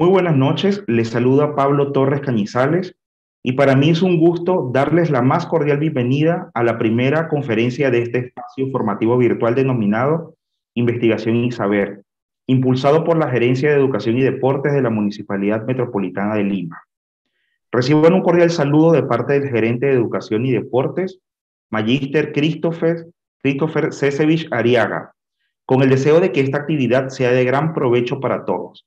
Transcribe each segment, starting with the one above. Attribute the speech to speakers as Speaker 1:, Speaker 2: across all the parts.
Speaker 1: Muy buenas noches, les saluda Pablo Torres Cañizales y para mí es un gusto darles la más cordial bienvenida a la primera conferencia de este espacio formativo virtual denominado Investigación y Saber, impulsado por la Gerencia de Educación y Deportes de la Municipalidad Metropolitana de Lima. Reciban un cordial saludo de parte del gerente de Educación y Deportes, Magíster Christopher, Christopher Cesevich Ariaga, con el deseo de que esta actividad sea de gran provecho para todos.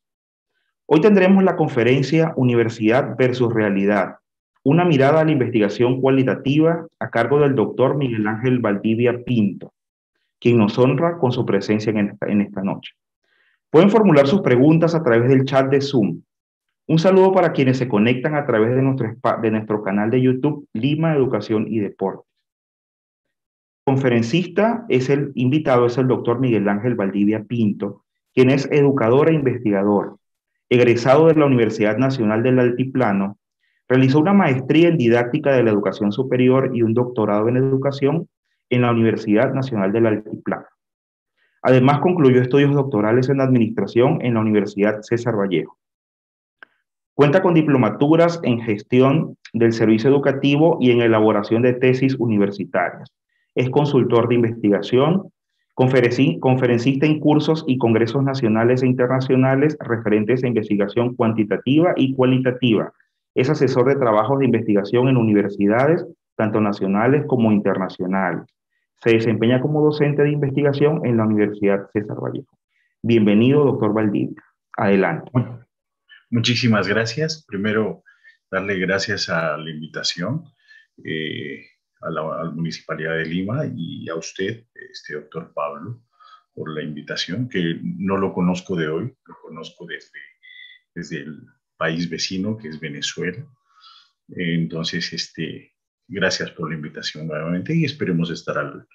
Speaker 1: Hoy tendremos la conferencia Universidad versus Realidad, una mirada a la investigación cualitativa a cargo del doctor Miguel Ángel Valdivia Pinto, quien nos honra con su presencia en esta, en esta noche. Pueden formular sus preguntas a través del chat de Zoom. Un saludo para quienes se conectan a través de nuestro, de nuestro canal de YouTube Lima Educación y Deporte. Conferencista es el invitado, es el doctor Miguel Ángel Valdivia Pinto, quien es educador e investigador, egresado de la Universidad Nacional del Altiplano, realizó una maestría en didáctica de la educación superior y un doctorado en educación en la Universidad Nacional del Altiplano. Además, concluyó estudios doctorales en administración en la Universidad César Vallejo. Cuenta con diplomaturas en gestión del servicio educativo y en elaboración de tesis universitarias. Es consultor de investigación, conferencista en cursos y congresos nacionales e internacionales referentes a investigación cuantitativa y cualitativa. Es asesor de trabajos de investigación en universidades, tanto nacionales como internacionales. Se desempeña como docente de investigación en la Universidad César Vallejo. Bienvenido, doctor Valdivia. Adelante.
Speaker 2: Muchísimas gracias. Primero, darle gracias a la invitación. Eh, a la, Municipalidad de Lima y a usted, este doctor Pablo, por la invitación, que no lo conozco de hoy, lo conozco desde, desde el país vecino, que es Venezuela. Entonces, este, gracias por la invitación nuevamente y esperemos estar al altura.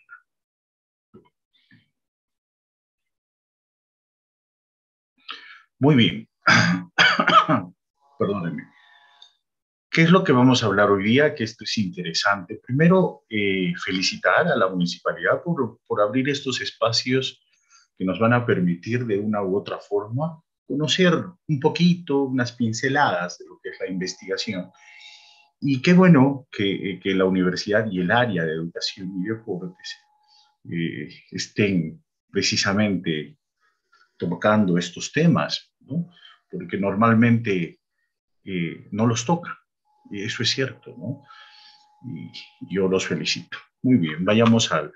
Speaker 2: Muy bien. Perdónenme. ¿Qué es lo que vamos a hablar hoy día? Que esto es interesante. Primero, eh, felicitar a la municipalidad por, por abrir estos espacios que nos van a permitir de una u otra forma conocer un poquito, unas pinceladas de lo que es la investigación. Y qué bueno que, que la universidad y el área de educación y deportes eh, estén precisamente tocando estos temas, porque normalmente eh, no los tocan. Y eso es cierto, ¿no? Y yo los felicito. Muy bien, vayamos al,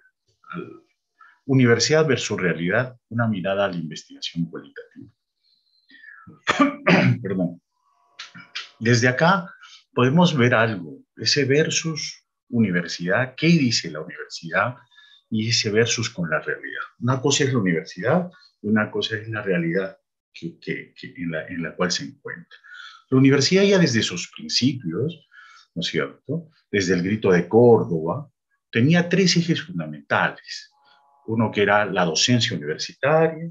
Speaker 2: Universidad versus Realidad, una mirada a la investigación cualitativa. Perdón. Desde acá podemos ver algo, ese versus universidad, qué dice la universidad y ese versus con la realidad. Una cosa es la universidad y una cosa es la realidad que, en, la, en la cual se encuentra. La universidad ya desde sus principios, ¿no es cierto? Desde el grito de Córdoba, tenía tres ejes fundamentales. Uno que era la docencia universitaria,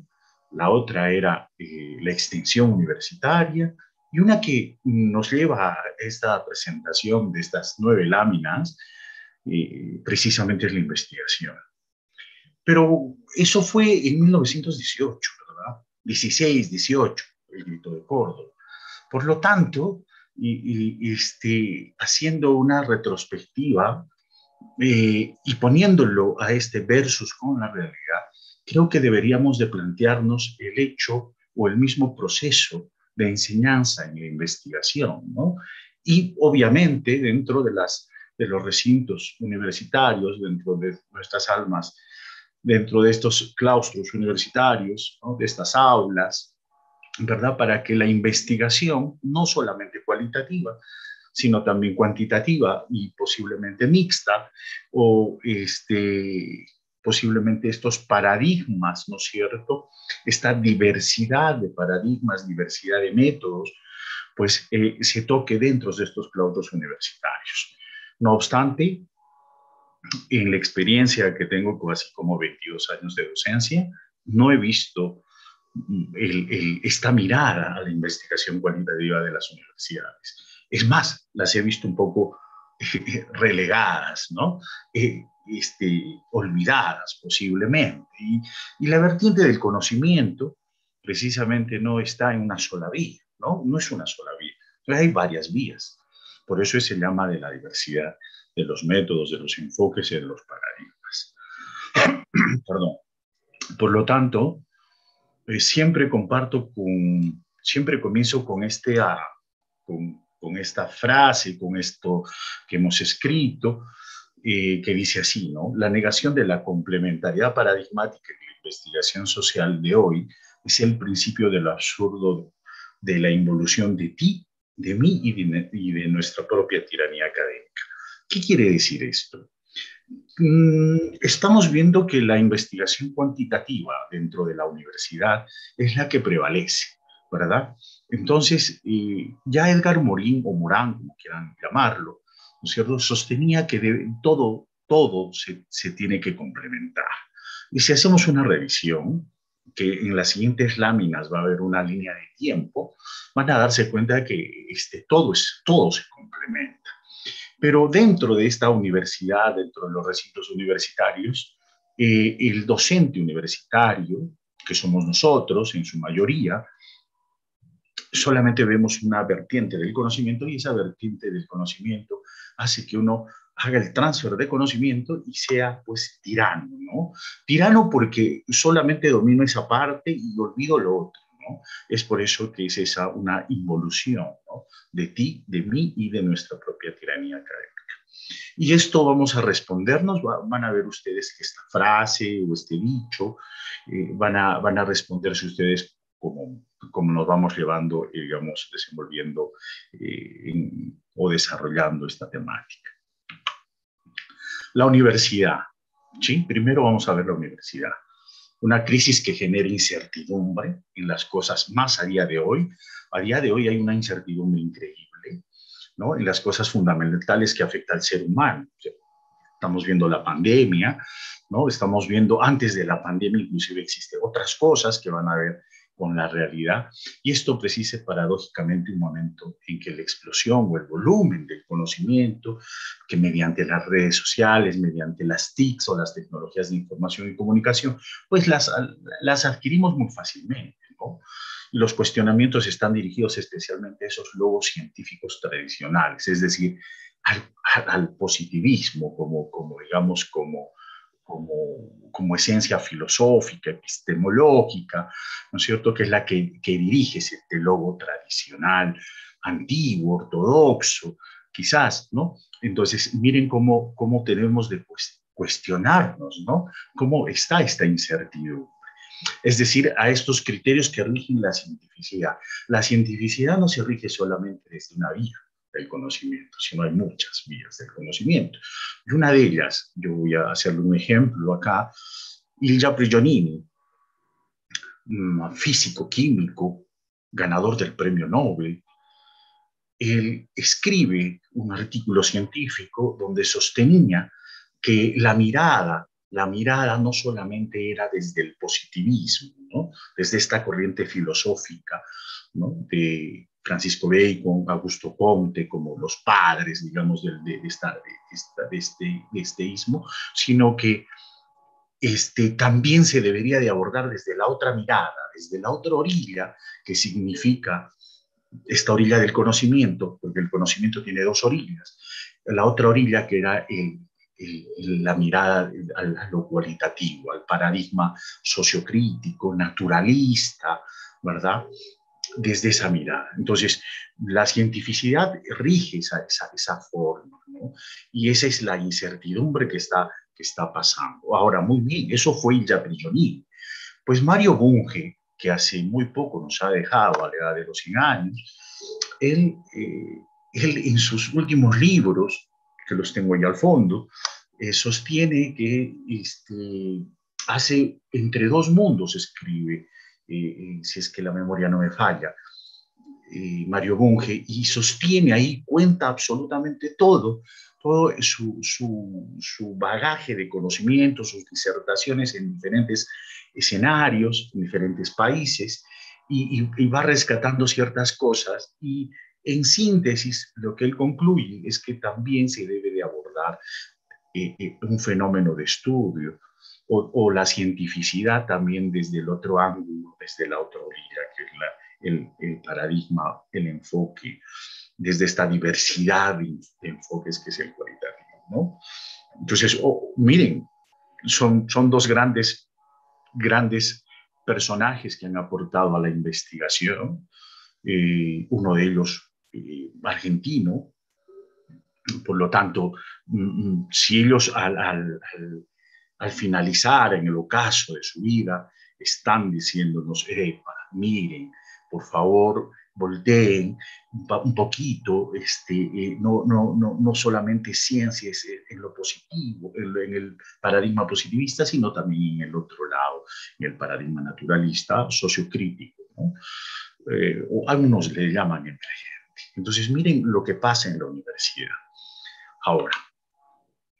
Speaker 2: la otra era eh, la extensión universitaria y una que nos lleva a esta presentación de estas nueve láminas, eh, precisamente es la investigación. Pero eso fue en 1918, ¿verdad? 16, 18, el grito de Córdoba. Por lo tanto, y, este, haciendo una retrospectiva eh, y poniéndolo a este versus con la realidad, creo que deberíamos de plantearnos el hecho o el mismo proceso de enseñanza en la investigación, ¿no? Y obviamente dentro de, las, de los recintos universitarios, dentro de nuestras almas, dentro de estos claustros universitarios, de estas aulas, ¿verdad? Para que la investigación, no solamente cualitativa, sino también cuantitativa y posiblemente mixta, o este, posiblemente estos paradigmas, ¿no es cierto? Esta diversidad de paradigmas, diversidad de métodos, pues eh, se toque dentro de estos claustros universitarios. No obstante, en la experiencia que tengo, así como 22 años de docencia, no he visto esta mirada a la investigación cualitativa de las universidades. Es más, las he visto un poco relegadas, ¿no? Eh, este, olvidadas posiblemente. Y, la vertiente del conocimiento precisamente no está en una sola vía, ¿no? No es una sola vía, hay varias vías. Por eso se llama de la diversidad de los métodos, de los enfoques y de los paradigmas. Perdón. Por lo tanto, eh, siempre comparto con, siempre comienzo con, este, ah, con, con, esta frase, con esto que hemos escrito, eh, que dice así, ¿no? La negación de la complementariedad paradigmática en la investigación social de hoy es el principio de lo absurdo de la involución de ti, de mí y de, y de nuestra propia tiranía académica. ¿Qué quiere decir esto? Mm, estamos viendo que la investigación cuantitativa dentro de la universidad es la que prevalece, ¿verdad? Entonces, eh, ya Edgar Morin o Morán, como quieran llamarlo, ¿no es cierto?, sostenía que todo, todo se, se tiene que complementar. Y si hacemos una revisión, que en las siguientes láminas va a haber una línea de tiempo, van a darse cuenta de que este, todo, es, todo se complementa. Pero dentro de esta universidad, dentro de los recintos universitarios, eh, el docente universitario, que somos nosotros en su mayoría, solamente vemos una vertiente del conocimiento y esa vertiente del conocimiento hace que uno haga el transfer de conocimiento y sea pues tirano, ¿no? Tirano porque solamente domino esa parte y olvido lo otro, Es por eso que es esa una involución. De ti, de mí y de nuestra propia tiranía académica. Y esto vamos a respondernos, van a ver ustedes que esta frase o este dicho, eh, van, a, van a responderse ustedes como, como nos vamos llevando, y digamos, desenvolviendo eh, o desarrollando esta temática. La universidad. ¿sí? Primero vamos a ver la universidad. Una crisis que genera incertidumbre en las cosas más a día de hoy. A día de hoy hay una incertidumbre increíble ¿no? en las cosas fundamentales que afecta al ser humano. Estamos viendo la pandemia, ¿no? Estamos viendo antes de la pandemia, inclusive existen otras cosas que van a ver con la realidad. Y esto precisa paradójicamente un momento en que la explosión o el volumen del conocimiento, que mediante las redes sociales, mediante las TICs o las tecnologías de información y comunicación, pues las, las adquirimos muy fácilmente. ¿no? Los cuestionamientos están dirigidos especialmente a esos logos científicos tradicionales, es decir, al, al positivismo como, como digamos, como como, como, esencia filosófica, epistemológica, ¿no es cierto?, que es la que, que dirige ese logo tradicional, antiguo, ortodoxo, quizás, ¿no? Entonces, miren cómo, cómo tenemos de cuestionarnos, ¿no? ¿Cómo está esta incertidumbre? Es decir, a estos criterios que rigen la cientificidad. La cientificidad no se rige solamente desde una vía, del conocimiento, sino hay muchas vías del conocimiento. Y una de ellas, yo voy a hacerle un ejemplo acá, Ilja Prigionini, físico, químico, ganador del premio Nobel, él escribe un artículo científico donde sostenía que la mirada, la mirada no solamente era desde el positivismo, ¿no? desde esta corriente filosófica ¿no? de, Francisco Bacon, Augusto Comte, como los padres, digamos, de, de, de, este, este ismo, sino que este, también se debería de abordar desde la otra mirada, desde la otra orilla, que significa esta orilla del conocimiento, porque el conocimiento tiene dos orillas. La otra orilla que era la mirada a lo cualitativo, al paradigma sociocrítico, naturalista, ¿verdad? Desde esa mirada. Entonces, la cientificidad rige esa, esa, forma, ¿no? Y esa es la incertidumbre que está, que está pasando. Ahora, muy bien, eso fue el Prigionini. Pues Mario Bunge, que hace muy poco nos ha dejado a la edad de los 100 años, él, eh, él en sus últimos libros, que los tengo ahí al fondo, eh, sostiene que este, hace entre dos mundos escribe si es que la memoria no me falla, Mario Bunge, y sostiene ahí, cuenta absolutamente todo, todo su, su, bagaje de conocimiento, sus disertaciones en diferentes escenarios, en diferentes países, y, va rescatando ciertas cosas. Y en síntesis, lo que él concluye es que también se debe de abordar eh, eh, un fenómeno de estudio, o, la cientificidad también desde el otro ángulo, desde la otra orilla, que es el, paradigma, el enfoque, desde esta diversidad de, enfoques que es el cualitativo, ¿no? Entonces, oh, miren, son, son dos grandes, grandes personajes que han aportado a la investigación, eh, uno de ellos eh, argentino, por lo tanto, mm, mm, si ellos al, al, al, finalizar en el ocaso de su vida están diciéndonos, miren, por favor, volteen un poquito, este, eh, no, no, no, no, solamente ciencias en lo positivo, en, el paradigma positivista, sino también en el otro lado, en el paradigma naturalista, sociocrítico. ¿no? Eh, o algunos le llaman emergente. Entonces, miren lo que pasa en la universidad. Ahora,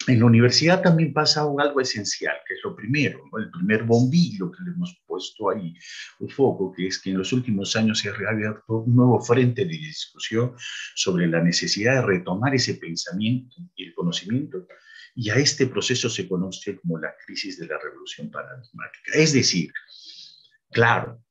Speaker 2: en la universidad también pasa algo esencial, que es lo primero, el primer bombillo que le hemos puesto ahí, un foco, que es que en los últimos años se ha reabierto un nuevo frente de discusión sobre la necesidad de retomar ese pensamiento y el conocimiento, y a este proceso se conoce como la crisis de la revolución paradigmática. Es decir, claro,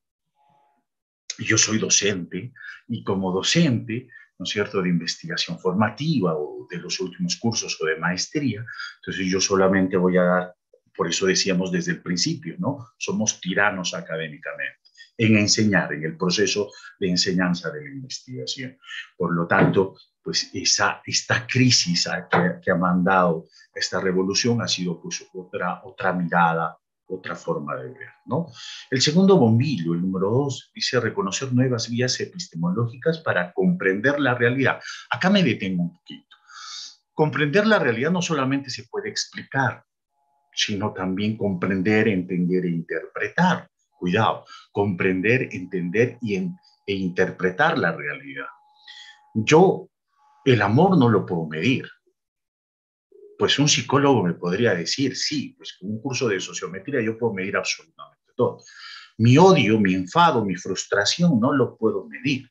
Speaker 2: yo soy docente y como docente ¿no es cierto?, de investigación formativa o de los últimos cursos o de maestría. Entonces yo solamente voy a dar, por eso decíamos desde el principio, ¿no? Somos tiranos académicamente en enseñar, en el proceso de enseñanza de la investigación. Por lo tanto, pues esa, esta crisis que, que ha mandado esta revolución ha sido pues otra, otra mirada otra forma de ver, ¿no? El segundo bombillo, el número dos, dice reconocer nuevas vías epistemológicas para comprender la realidad. Acá me detengo un poquito. Comprender la realidad no solamente se puede explicar, sino también comprender, entender e interpretar. Cuidado, comprender, entender y e interpretar la realidad. Yo el amor no lo puedo medir, pues un psicólogo me podría decir, sí, pues con un curso de sociometría yo puedo medir absolutamente todo. Mi odio, mi enfado, mi frustración no lo puedo medir.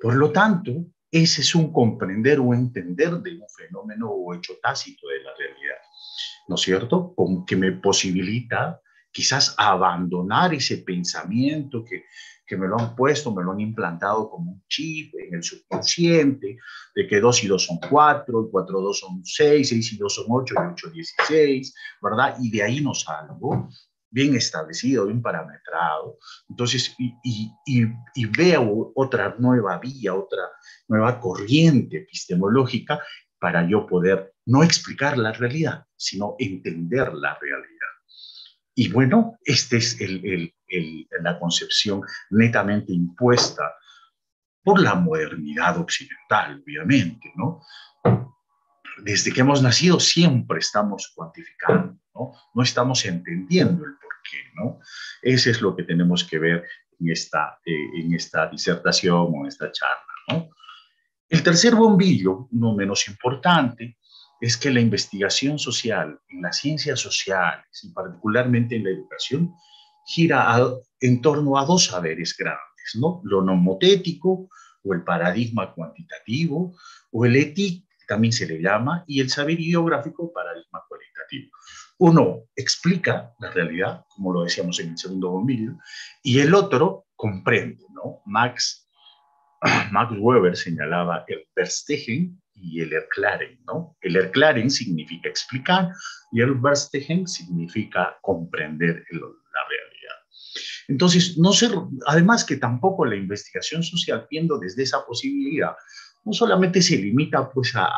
Speaker 2: Por lo tanto, ese es un comprender o entender de un fenómeno o hecho tácito de la realidad, ¿no es cierto? Con, que me posibilita quizás abandonar ese pensamiento que que me lo han puesto, me lo han implantado como un chip en el subconsciente, de que 2 y 2 son 4, 4 y 2 son 6, 6 y 2 son 8 y 8 16, ¿verdad? Y de ahí no salgo, bien establecido, bien parametrado. Entonces, y, y, y, veo otra nueva vía, otra nueva corriente epistemológica para yo poder no explicar la realidad, sino entender la realidad. Y bueno, esta es la concepción netamente impuesta por la modernidad occidental, obviamente, ¿no? Desde que hemos nacido siempre estamos cuantificando, ¿no? No estamos entendiendo el porqué, ¿no? Ese es lo que tenemos que ver en esta, eh, en esta disertación o en esta charla. El tercer bombillo, no menos importante, es que la investigación social en las ciencias sociales y particularmente en la educación gira en torno a dos saberes grandes, ¿no? Lo nomotético o el paradigma cuantitativo o el ético, también se le llama, y el saber ideográfico paradigma cualitativo. Uno explica la realidad, como lo decíamos en el segundo bombillo, y el otro comprende, ¿no? Max, Max Weber señalaba el Verstehen y el Erklaren, ¿no? El Erklaren significa explicar y el Verstehen significa comprender la realidad. Entonces, no ser, además que tampoco la investigación social, viendo desde esa posibilidad, no solamente se limita pues a,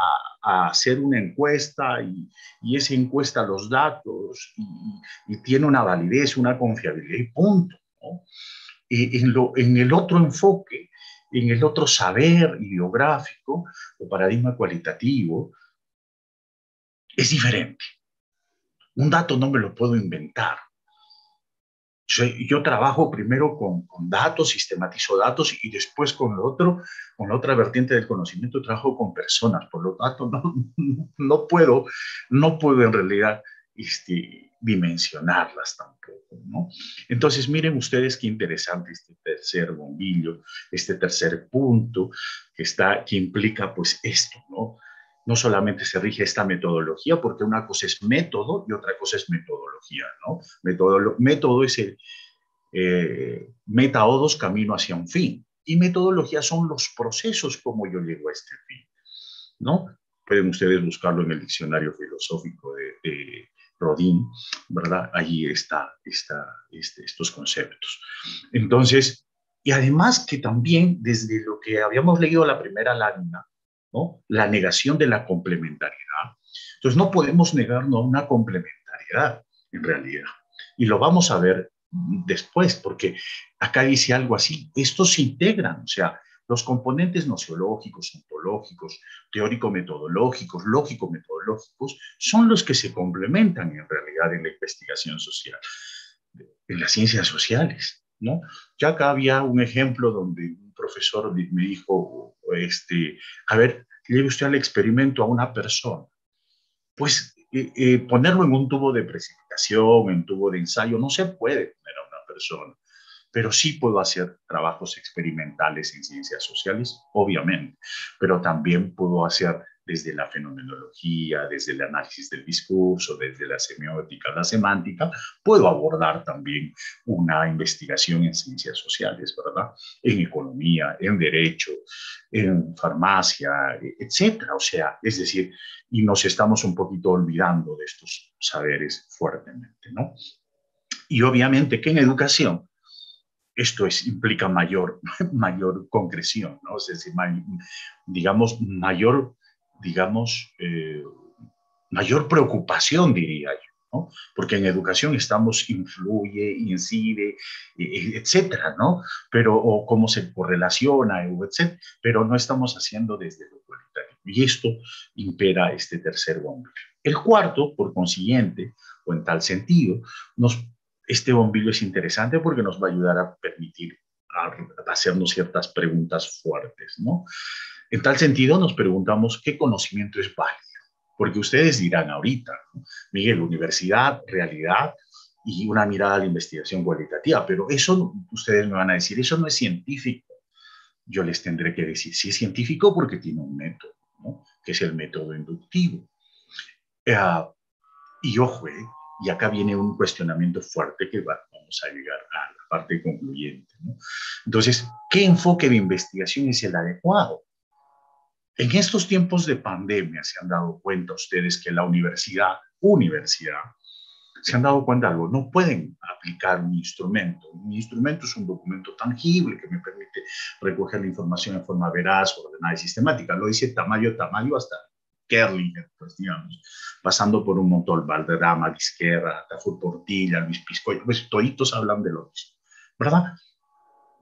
Speaker 2: hacer una encuesta y, y, esa encuesta los datos y, y, tiene una validez, una confiabilidad y punto. ¿no? en, lo, en el otro enfoque, en el otro saber ideográfico o paradigma cualitativo, es diferente. Un dato no me lo puedo inventar. Yo, trabajo primero con, datos, sistematizo datos y después con lo otro, con la otra vertiente del conocimiento, trabajo con personas. Por lo tanto, no, no puedo, no puedo en realidad este, dimensionarlas tampoco, ¿no? Entonces, miren ustedes qué interesante este tercer bombillo, este tercer punto que está, que implica pues esto, ¿no? No solamente se rige esta metodología, porque una cosa es método y otra cosa es metodología, ¿no? método es el eh, camino hacia un fin, Y metodología son los procesos como yo llego a este fin, ¿no? Pueden ustedes buscarlo en el diccionario filosófico de, Rodin, ¿verdad? Allí está, está este, estos conceptos. Entonces, y además que también desde lo que habíamos leído la primera lámina, ¿no? La negación de la complementariedad. Entonces, no podemos negarnos a una complementariedad, en realidad. Y lo vamos a ver después, porque acá dice algo así, estos se integran, o sea, los componentes nociológicos, ontológicos, teórico-metodológicos, lógico-metodológicos, son los que se complementan en realidad en la investigación social, en las ciencias sociales, ¿no? Ya acá había un ejemplo donde un profesor me dijo, este, a ver, lleve usted al experimento a una persona. Pues eh, eh, ponerlo en un tubo de precipitación, en tubo de ensayo, no se puede poner a una persona pero sí puedo hacer trabajos experimentales en ciencias sociales, obviamente, pero también puedo hacer desde la fenomenología, desde el análisis del discurso, desde la semiótica, la semántica, puedo abordar también una investigación en ciencias sociales, ¿verdad? En economía, en derecho, en farmacia, etcétera. O sea, es decir, y nos estamos un poquito olvidando de estos saberes fuertemente, ¿no? Y obviamente que en educación esto es, implica mayor, mayor concreción, ¿no? Es decir, digamos, mayor, digamos, eh, mayor preocupación, diría yo, ¿no? Porque en educación estamos, influye, incide, e, e, etcétera, ¿no? Pero, o cómo se correlaciona, etcétera, pero no estamos haciendo desde lo cualitativo. Y esto impera este tercer bombo. El cuarto, por consiguiente, o en tal sentido, nos este bombillo es interesante porque nos va a ayudar a permitir hacernos ciertas preguntas fuertes, ¿no? En tal sentido, nos preguntamos qué conocimiento es válido, porque ustedes dirán ahorita, Miguel, universidad, realidad y una mirada a la investigación cualitativa, pero eso, ustedes me van a decir, eso no es científico. Yo les tendré que decir, sí es científico porque tiene un método, ¿no? que es el método inductivo. Eh, y ojo, eh, y acá viene un cuestionamiento fuerte que vamos a llegar a la parte concluyente. Entonces, ¿qué enfoque de investigación es el adecuado? En estos tiempos de pandemia se han dado cuenta ustedes que la universidad, universidad, se han dado cuenta de algo, no pueden aplicar un instrumento. Un instrumento es un documento tangible que me permite recoger la información en forma veraz, ordenada y sistemática. Lo dice Tamayo Tamayo hasta Kerlinger, pues digamos, pasando por un montón, Valderrama, Vizquerra, Tafur Portilla, Luis Piscoy, pues toditos hablan de lo mismo, ¿verdad?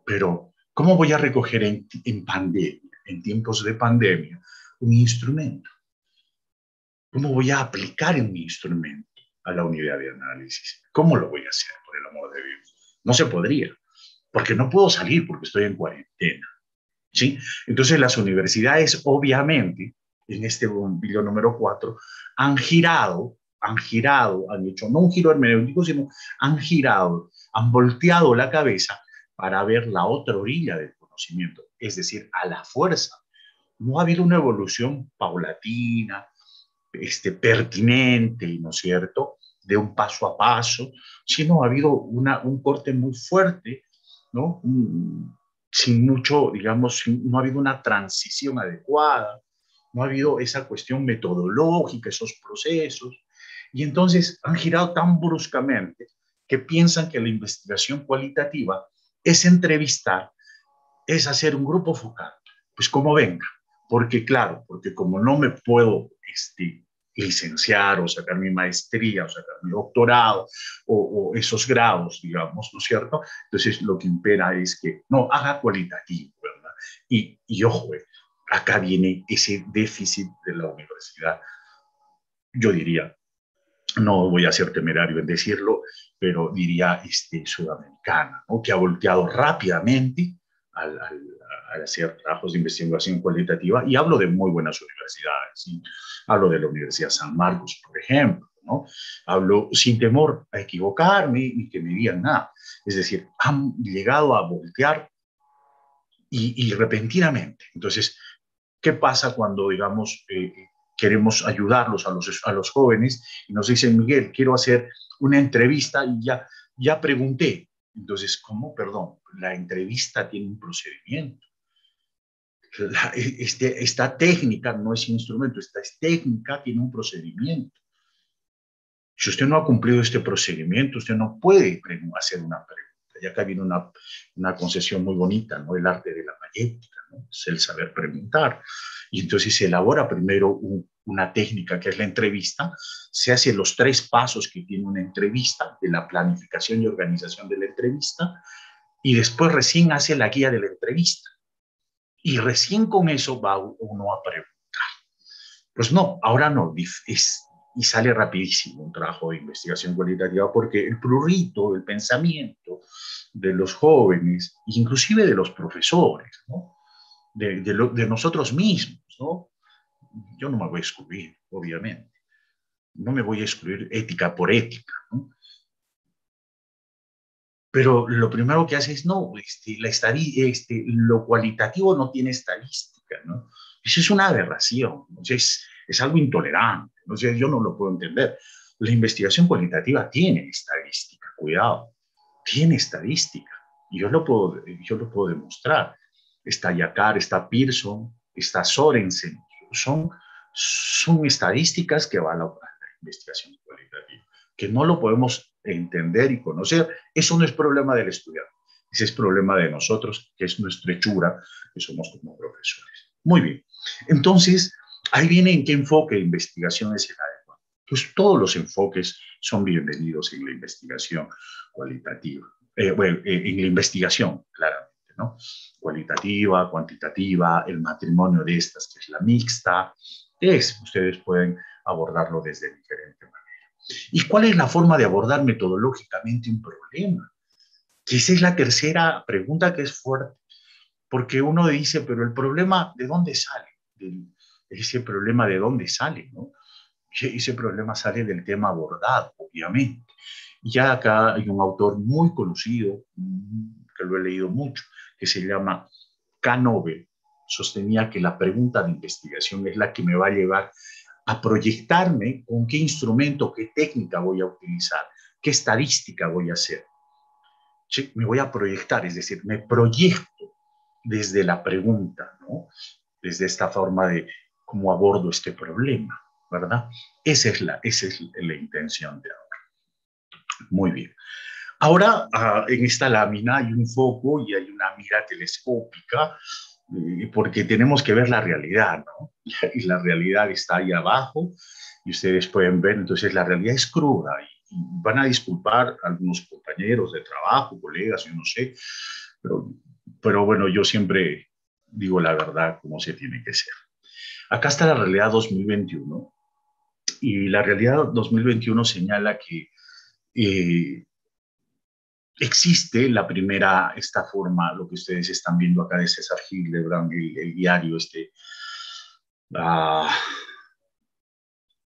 Speaker 2: Pero, ¿cómo voy a recoger en, en pandemia, en tiempos de pandemia, un instrumento? ¿Cómo voy a aplicar un instrumento a la unidad de análisis? ¿Cómo lo voy a hacer, por el amor de Dios? No se podría, porque no puedo salir porque estoy en cuarentena. ¿sí? Entonces las universidades obviamente en este bombillo número 4, han girado, han girado, han hecho no un giro hermenéutico, sino han girado, han volteado la cabeza para ver la otra orilla del conocimiento, es decir, a la fuerza. No ha habido una evolución paulatina, este, pertinente, ¿no es cierto?, de un paso a paso, sino ha habido una, un corte muy fuerte, ¿no? sin mucho, digamos, no ha habido una transición adecuada, no ha habido esa cuestión metodológica, esos procesos, y entonces han girado tan bruscamente que piensan que la investigación cualitativa es entrevistar, es hacer un grupo focal, pues como venga, porque claro, porque como no me puedo este, licenciar o sacar mi maestría o sacar mi doctorado o, esos grados, digamos, ¿no es cierto? Entonces lo que impera es que no, haga cualitativo, ¿verdad? Y, y ojo, eh, acá viene ese déficit de la universidad. Yo diría, no voy a ser temerario en decirlo, pero diría este, sudamericana, que ha volteado rápidamente al, hacer trabajos de investigación cualitativa, y hablo de muy buenas universidades, hablo de la Universidad San Marcos, por ejemplo, ¿no? Hablo sin temor a equivocarme ni que me digan nada. Es decir, han llegado a voltear y, y repentinamente. Entonces, ¿Qué pasa cuando, digamos, eh, queremos ayudarlos a los, a los jóvenes y nos dicen, Miguel, quiero hacer una entrevista y ya, ya pregunté, Entonces, ¿cómo? Perdón, la entrevista tiene un procedimiento. Este, esta técnica no es instrumento, esta es técnica, tiene un procedimiento. Si usted no ha cumplido este procedimiento, usted no puede hacer una pregunta. Y acá viene una, una concesión muy bonita, ¿no? El arte de la mayética, ¿no? Es el saber preguntar. Y entonces se elabora primero una técnica que es la entrevista, se hace los tres pasos que tiene una entrevista, de la planificación y organización de la entrevista, y después recién hace la guía de la entrevista. Y recién con eso va uno a preguntar. Pues no, ahora no, es, y sale rapidísimo un trabajo de investigación cualitativa porque el prurito, el pensamiento de los jóvenes, inclusive de los profesores, de, de, nosotros mismos, ¿no? yo no me voy a excluir, obviamente, no me voy a excluir ética por ética, ¿no? pero lo primero que hace es, no, este, la este, lo cualitativo no tiene estadística, ¿no? Eso es una aberración, es, es algo intolerante. Sea, yo no lo puedo entender. La investigación cualitativa tiene estadística, cuidado, tiene estadística. Y yo lo puedo, yo lo puedo demostrar. Está Yakar, está Pearson, está Sorensen. Son, son estadísticas que van a la investigación cualitativa. Que no lo podemos entender y conocer. Eso no es problema del estudiante. Ese es problema de nosotros, que es nuestra hechura, que somos como profesores. Muy bien. Entonces, Ahí viene en qué enfoque de investigación es el adecuado. Pues todos los enfoques son bienvenidos en la investigación cualitativa, eh, bueno, eh, en la investigación, claramente, ¿no? Cualitativa, cuantitativa, el matrimonio de estas, que es la mixta, es, ustedes pueden abordarlo desde diferente manera. ¿Y cuál es la forma de abordar metodológicamente un problema? Esa es la tercera pregunta que es fuerte, porque uno dice, pero el problema, ¿de dónde sale? Del, ese problema de dónde sale, ¿no? Ese problema sale del tema abordado, obviamente. Ya acá hay un autor muy conocido, mm, que lo he leído mucho, que se llama Canove, sostenía que la pregunta de investigación es la que me va a llevar a proyectarme con qué instrumento, qué técnica voy a utilizar, qué estadística voy a hacer. Me voy a proyectar, es decir, me proyecto desde la pregunta, ¿no? desde esta forma de cómo abordo este problema, ¿verdad? Esa es la, esa es la intención de ahora. Muy bien. Ahora, ah, en esta lámina hay un foco y hay una mira telescópica, eh, porque tenemos que ver la realidad, ¿no? Y la realidad está ahí abajo y ustedes pueden ver, entonces la realidad es cruda y, van a disculpar algunos compañeros de trabajo, colegas, yo no sé, pero, pero bueno, yo siempre digo la verdad como se tiene que ser. Acá está la realidad 2021 y la realidad 2021 señala que eh, existe la primera, esta forma, lo que ustedes están viendo acá de César Hildebrand, el, el diario este, ah,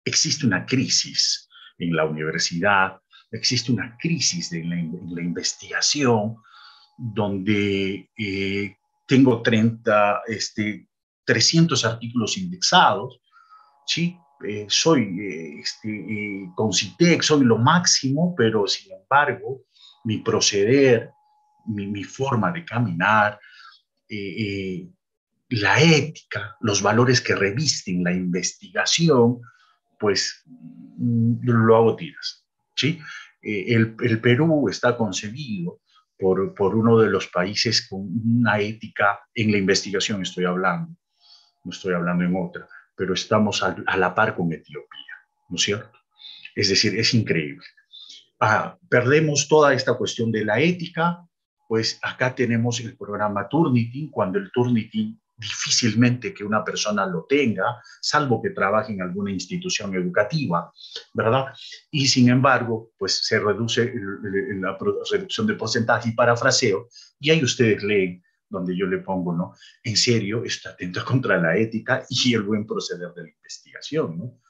Speaker 2: existe una crisis en la universidad, existe una crisis en la, investigación, donde eh, tengo 30, este, 300 artículos indexados, ¿sí? Eh, soy eh, este, eh, con CITEC, soy lo máximo, pero sin embargo, mi proceder, mi, forma de caminar, la ética, los valores que revisten la investigación, pues mm, lo hago tiras. ¿sí? El, el, Perú está concebido por, por uno de los países con una ética en la investigación, estoy hablando, no estoy hablando en otra, pero estamos a, la par con Etiopía, ¿no es cierto? Es decir, es increíble. Ah, perdemos toda esta cuestión de la ética, pues acá tenemos el programa Turnitin, cuando el Turnitin difícilmente que una persona lo tenga, salvo que trabaje en alguna institución educativa, ¿verdad? Y sin embargo, pues se reduce la reducción de porcentaje y parafraseo, y ahí ustedes leen donde yo le pongo, ¿no? En serio, está atento contra la ética y el buen proceder de la investigación, ¿no?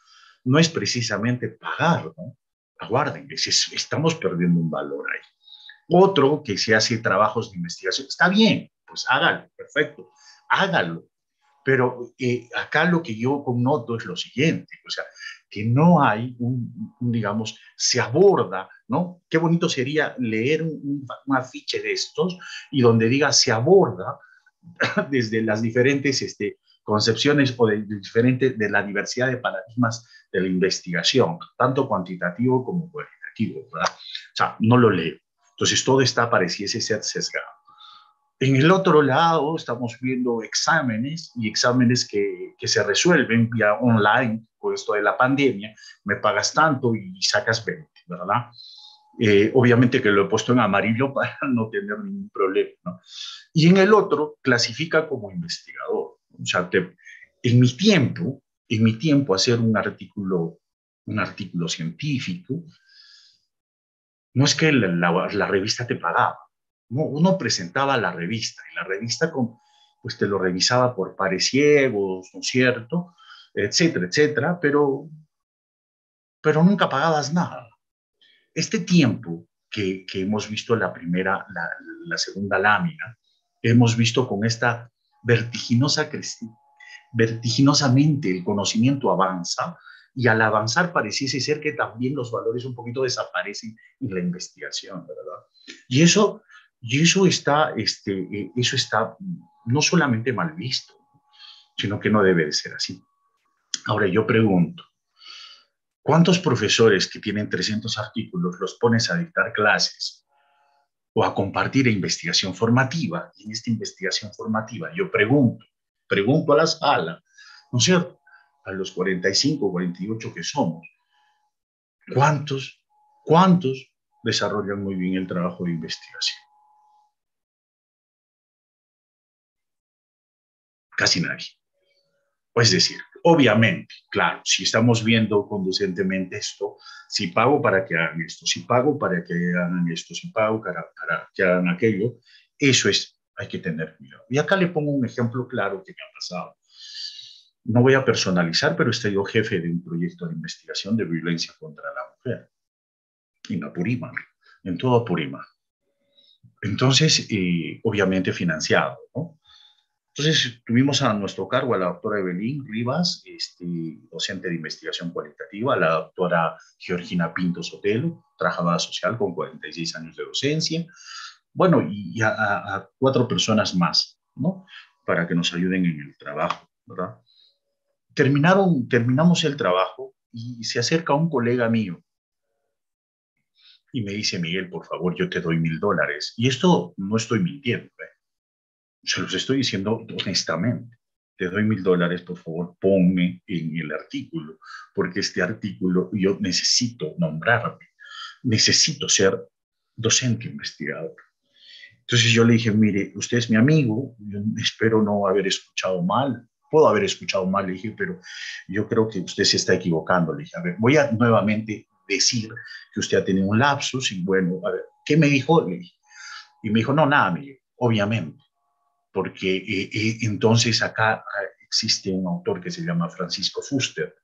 Speaker 2: No es precisamente pagar, ¿no? Aguarden, estamos perdiendo un valor ahí. Otro que se hace trabajos de investigación, está bien, pues hágalo, perfecto, hágalo, Pero eh, acá lo que yo connoto es lo siguiente, o sea, que no hay un, digamos, se aborda, ¿no? Qué bonito sería leer un, un, afiche de estos y donde diga se aborda desde las diferentes este, concepciones o de, diferentes de la diversidad de paradigmas de la investigación, tanto cuantitativo como cualitativo, ¿verdad? O sea, no lo leo. Entonces todo está pareciese ser sesgado. En el otro lado estamos viendo exámenes y exámenes que, que se resuelven vía online con esto de la pandemia. Me pagas tanto y sacas 20, ¿verdad? Eh, obviamente que lo he puesto en amarillo para no tener ningún problema. ¿no? Y en el otro clasifica como investigador. O sea, en mi tiempo, en mi tiempo hacer un artículo, un artículo científico, no es que la, la, revista te pagaba, ¿no? uno presentaba la revista y la revista con, pues te lo revisaba por pares ciegos, ¿no es cierto? Etcétera, etcétera, pero, pero nunca pagabas nada. Este tiempo que, que hemos visto la primera, la, segunda lámina, hemos visto con esta vertiginosa vertiginosamente el conocimiento avanza y al avanzar pareciese ser que también los valores un poquito desaparecen en la investigación, ¿verdad? Y eso, y eso, está, este, eh, eso está no solamente mal visto, sino que no debe de ser así. Ahora yo pregunto, ¿cuántos profesores que tienen 300 artículos los pones a dictar clases o a compartir investigación formativa? Y en esta investigación formativa yo pregunto, pregunto a la sala, ¿no es cierto? a los 45, 48 que somos, ¿cuántos, cuántos desarrollan muy bien el trabajo de investigación? Casi nadie. Es decir, obviamente, claro, si estamos viendo conducentemente esto, si pago para que hagan esto, si pago para que hagan esto, si pago para, para que hagan aquello, eso es, hay que tener cuidado. Y acá le pongo un ejemplo claro que me ha pasado no voy a personalizar, pero estoy yo jefe de un proyecto de investigación de violencia contra la mujer en Apurímac, en todo Apurímac. Entonces, eh, obviamente financiado, ¿no? Entonces, tuvimos a nuestro cargo a la doctora Evelyn Rivas, este, docente de investigación cualitativa, a la doctora Georgina Pinto Sotelo, trabajadora social con 46 años de docencia, bueno, y a, a cuatro personas más, ¿no? Para que nos ayuden en el trabajo, ¿verdad? terminaron, terminamos el trabajo y se acerca un colega mío y me dice, Miguel, por favor, yo te doy mil dólares. Y esto no estoy mintiendo, ¿eh? Se los estoy diciendo honestamente. Te doy mil dólares, por favor, ponme en el artículo, porque este artículo yo necesito nombrarme, necesito ser docente investigador. Entonces yo le dije, mire, usted es mi amigo, yo espero no haber escuchado mal, puedo haber escuchado mal, le dije, pero yo creo que usted se está equivocando. Le dije, a ver, voy a nuevamente decir que usted ha tenido un lapsus y bueno, a ver, ¿qué me dijo? Le dije. Y me dijo, no, nada, Miguel, obviamente, porque eh, eh, entonces acá ah, existe un autor que se llama Francisco Fuster,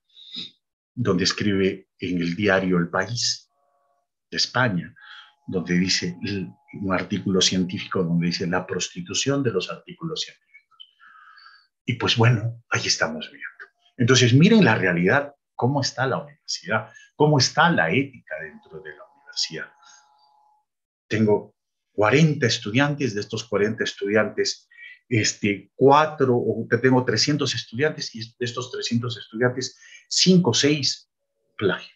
Speaker 2: donde escribe en el diario El País de España, donde dice un artículo científico donde dice la prostitución de los artículos científicos. Y pues bueno, ahí estamos viendo. Entonces, miren la realidad, cómo está la universidad, cómo está la ética dentro de la universidad. Tengo 40 estudiantes, de estos 40 estudiantes, este, cuatro, o tengo 300 estudiantes, y de estos 300 estudiantes, cinco o seis plagio,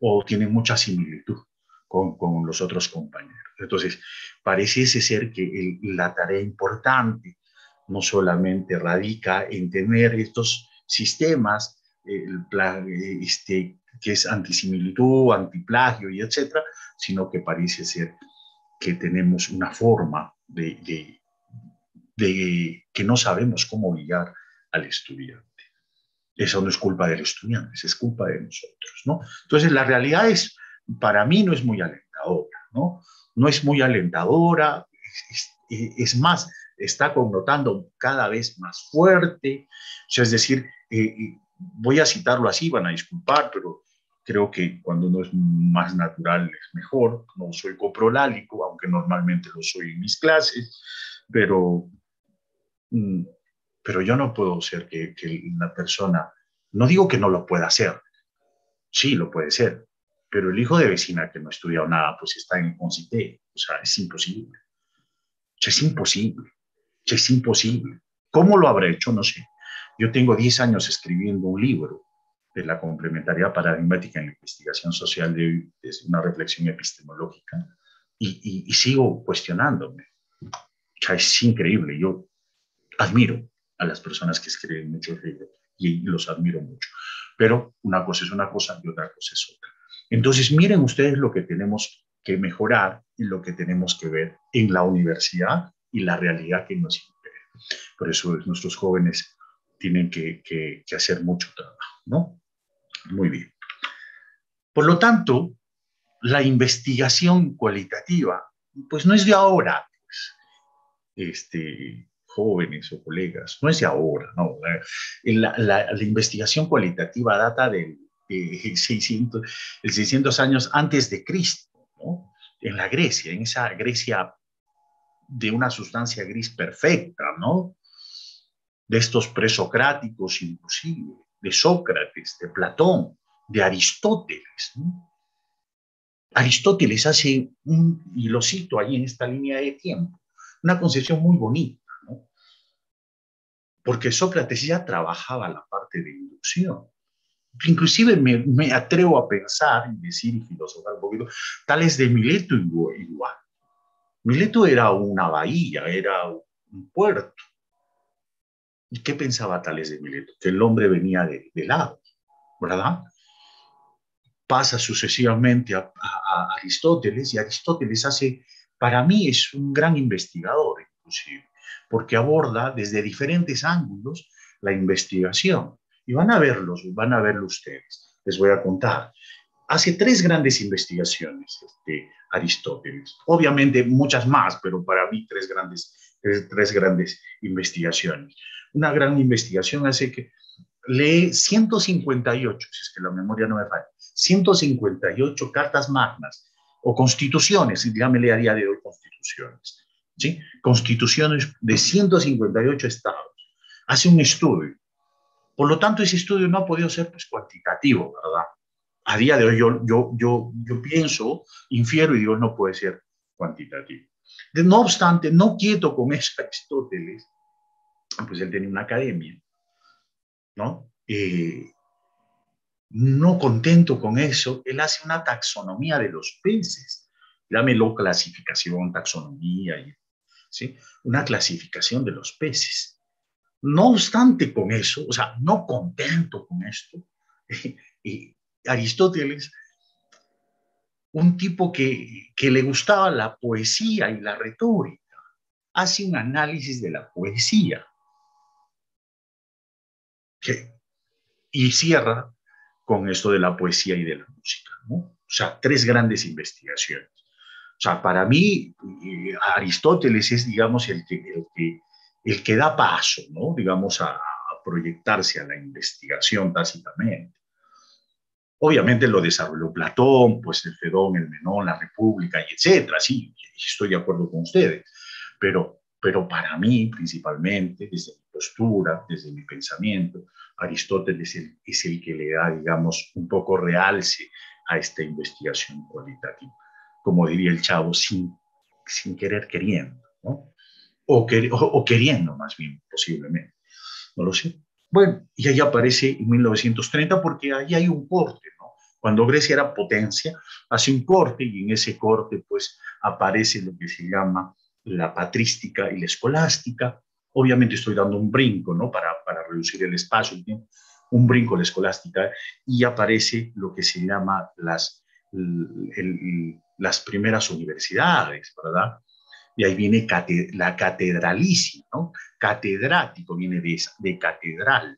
Speaker 2: o tienen mucha similitud con, con los otros compañeros. Entonces, pareciese ser que la tarea importante no solamente radica en tener estos sistemas, el este, que es antisimilitud, antiplagio y etcétera, sino que parece ser que tenemos una forma de, que no sabemos cómo guiar al estudiante. Eso no es culpa del estudiante, es culpa de nosotros, ¿no? Entonces, la realidad es, para mí no es muy alentadora, ¿no? No es muy alentadora, es, es más, está connotando cada vez más fuerte. O sea, es decir, eh, eh, voy a citarlo así, van a disculpar, pero creo que cuando uno es más natural es mejor. No soy coprolálico, aunque normalmente lo soy en mis clases, pero, pero yo no puedo ser que, que una persona, no digo que no lo pueda hacer, sí lo puede ser, pero el hijo de vecina que no ha estudiado nada, pues está en Concité, o sea, es imposible. Es imposible, es imposible. ¿Cómo lo habrá hecho? No sé. Yo tengo 10 años escribiendo un libro de la complementariedad paradigmática en la investigación social de, una reflexión epistemológica y, sigo cuestionándome. O es increíble. Yo admiro a las personas que escriben muchos libros y los admiro mucho. Pero una cosa es una cosa y otra cosa es otra. Entonces, miren ustedes lo que tenemos que mejorar y lo que tenemos que ver en la universidad y la realidad que nos impide. Por eso nuestros jóvenes tienen que, que, hacer mucho trabajo, ¿no? Muy bien. Por lo tanto, la investigación cualitativa, pues no es de ahora, pues, este, jóvenes o colegas, no es de ahora, no. La, la, la investigación cualitativa data del de 600, el 600 años antes de Cristo, ¿no? En la Grecia, en esa Grecia de una sustancia gris perfecta, ¿no? De estos presocráticos inclusive, de Sócrates, de Platón, de Aristóteles, Aristóteles hace un, y lo cito ahí en esta línea de tiempo, una concepción muy bonita. Porque Sócrates ya trabajaba la parte de inducción inclusive me, atrevo a pensar y decir y filosofar un poquito, tales de Mileto igual. Mileto era una bahía, era un puerto. ¿Y qué pensaba Tales de Mileto? Que el hombre venía de, lado, ¿verdad? Pasa sucesivamente a, a, Aristóteles y Aristóteles hace, para mí es un gran investigador inclusive, porque aborda desde diferentes ángulos la investigación y van a verlos, van a verlo ustedes. Les voy a contar. Hace tres grandes investigaciones este, Aristóteles. Obviamente muchas más, pero para mí tres grandes, tres, grandes investigaciones. Una gran investigación hace que lee 158, si es que la memoria no me falla, 158 cartas magnas o constituciones, dígame a día de hoy constituciones, ¿sí? Constituciones de 158 estados. Hace un estudio por lo tanto, ese estudio no ha podido ser pues, cuantitativo, ¿verdad? A día de hoy yo, yo, yo, yo pienso, infiero y digo, no puede ser cuantitativo. No obstante, no quieto con eso Aristóteles, pues él tenía una academia, ¿no? Eh, no contento con eso, él hace una taxonomía de los peces. Llámelo clasificación, taxonomía, ¿sí? Una clasificación de los peces. No obstante con eso, o sea, no contento con esto, y Aristóteles, un tipo que, le gustaba la poesía y la retórica, hace un análisis de la poesía y cierra con esto de la poesía y de la música, ¿no? O sea, tres grandes investigaciones. O sea, para mí, eh, Aristóteles es, digamos, el que, el que el que da paso, ¿no? digamos, a, proyectarse a la investigación tácitamente. Obviamente lo desarrolló Platón, pues el Fedón, el Menón, la República, y etcétera, sí, estoy de acuerdo con ustedes, pero, pero para mí, principalmente, desde mi postura, desde mi pensamiento, Aristóteles es el, es el que le da, digamos, un poco realce a esta investigación cualitativa, como diría el chavo, sin, sin querer queriendo, ¿no? o, queriendo más bien, posiblemente. No lo sé. Bueno, y ahí aparece en 1930 porque ahí hay un corte, ¿no? Cuando Grecia era potencia, hace un corte y en ese corte pues aparece lo que se llama la patrística y la escolástica. Obviamente estoy dando un brinco, ¿no? Para, para reducir el espacio, un brinco la escolástica y aparece lo que se llama las, las primeras universidades, ¿verdad? y ahí viene la catedralicia, ¿no? Catedrático viene de, de catedral.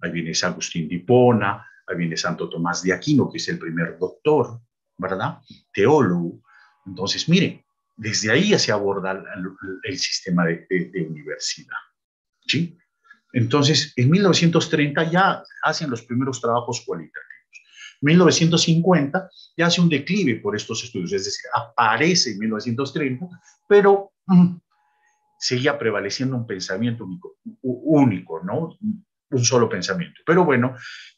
Speaker 2: Ahí viene San Agustín de Hipona, ahí viene Santo Tomás de Aquino, que es el primer doctor, ¿verdad? Teólogo. Entonces, miren, desde ahí ya se aborda el, sistema de, de, universidad. ¿sí? Entonces, en 1930 ya hacen los primeros trabajos cualitativos. 1950 ya hace un declive por estos estudios, es decir, aparece en 1930, pero mm, seguía prevaleciendo un pensamiento único, único, ¿no? Un solo pensamiento. Pero bueno,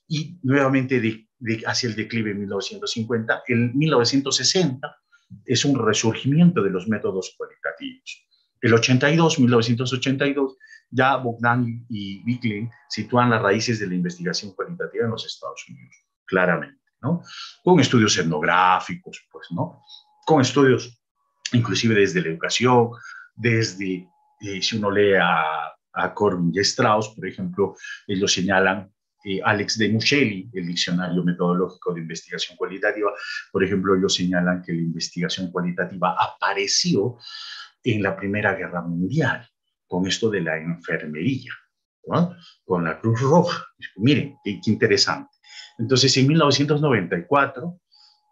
Speaker 2: y nuevamente de, hacia el declive en 1950, en 1960 es un resurgimiento de los métodos cualitativos. El 82, 1982, ya Bogdan y Bicklin sitúan las raíces de la investigación cualitativa en los Estados Unidos, claramente, ¿no? Con estudios etnográficos, pues, ¿no? Con estudios inclusive desde la educación, desde, eh, si uno lee a, a, Corbin y Strauss, por ejemplo, ellos señalan eh, Alex de Muschelli, el diccionario metodológico de investigación cualitativa, por ejemplo, ellos señalan que la investigación cualitativa apareció en la Primera Guerra Mundial, con esto de la enfermería, con la Cruz Roja. Miren, qué interesante. Entonces, en 1994,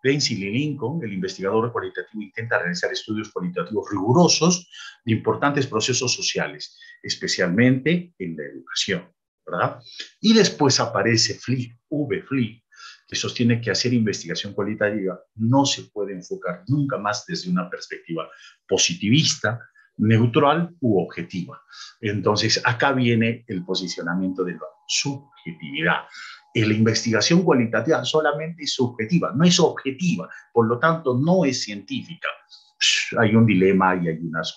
Speaker 2: Denzil Lincoln, el investigador cualitativo, intenta realizar estudios cualitativos rigurosos de importantes procesos sociales, especialmente en la educación, ¿verdad? Y después aparece Flick, V. Flick, que sostiene que hacer investigación cualitativa no se puede enfocar nunca más desde una perspectiva positivista, neutral u objetiva. Entonces, acá viene el posicionamiento de la subjetividad la investigación cualitativa solamente es subjetiva, no es objetiva, por lo tanto no es científica. Hay un dilema y hay unas,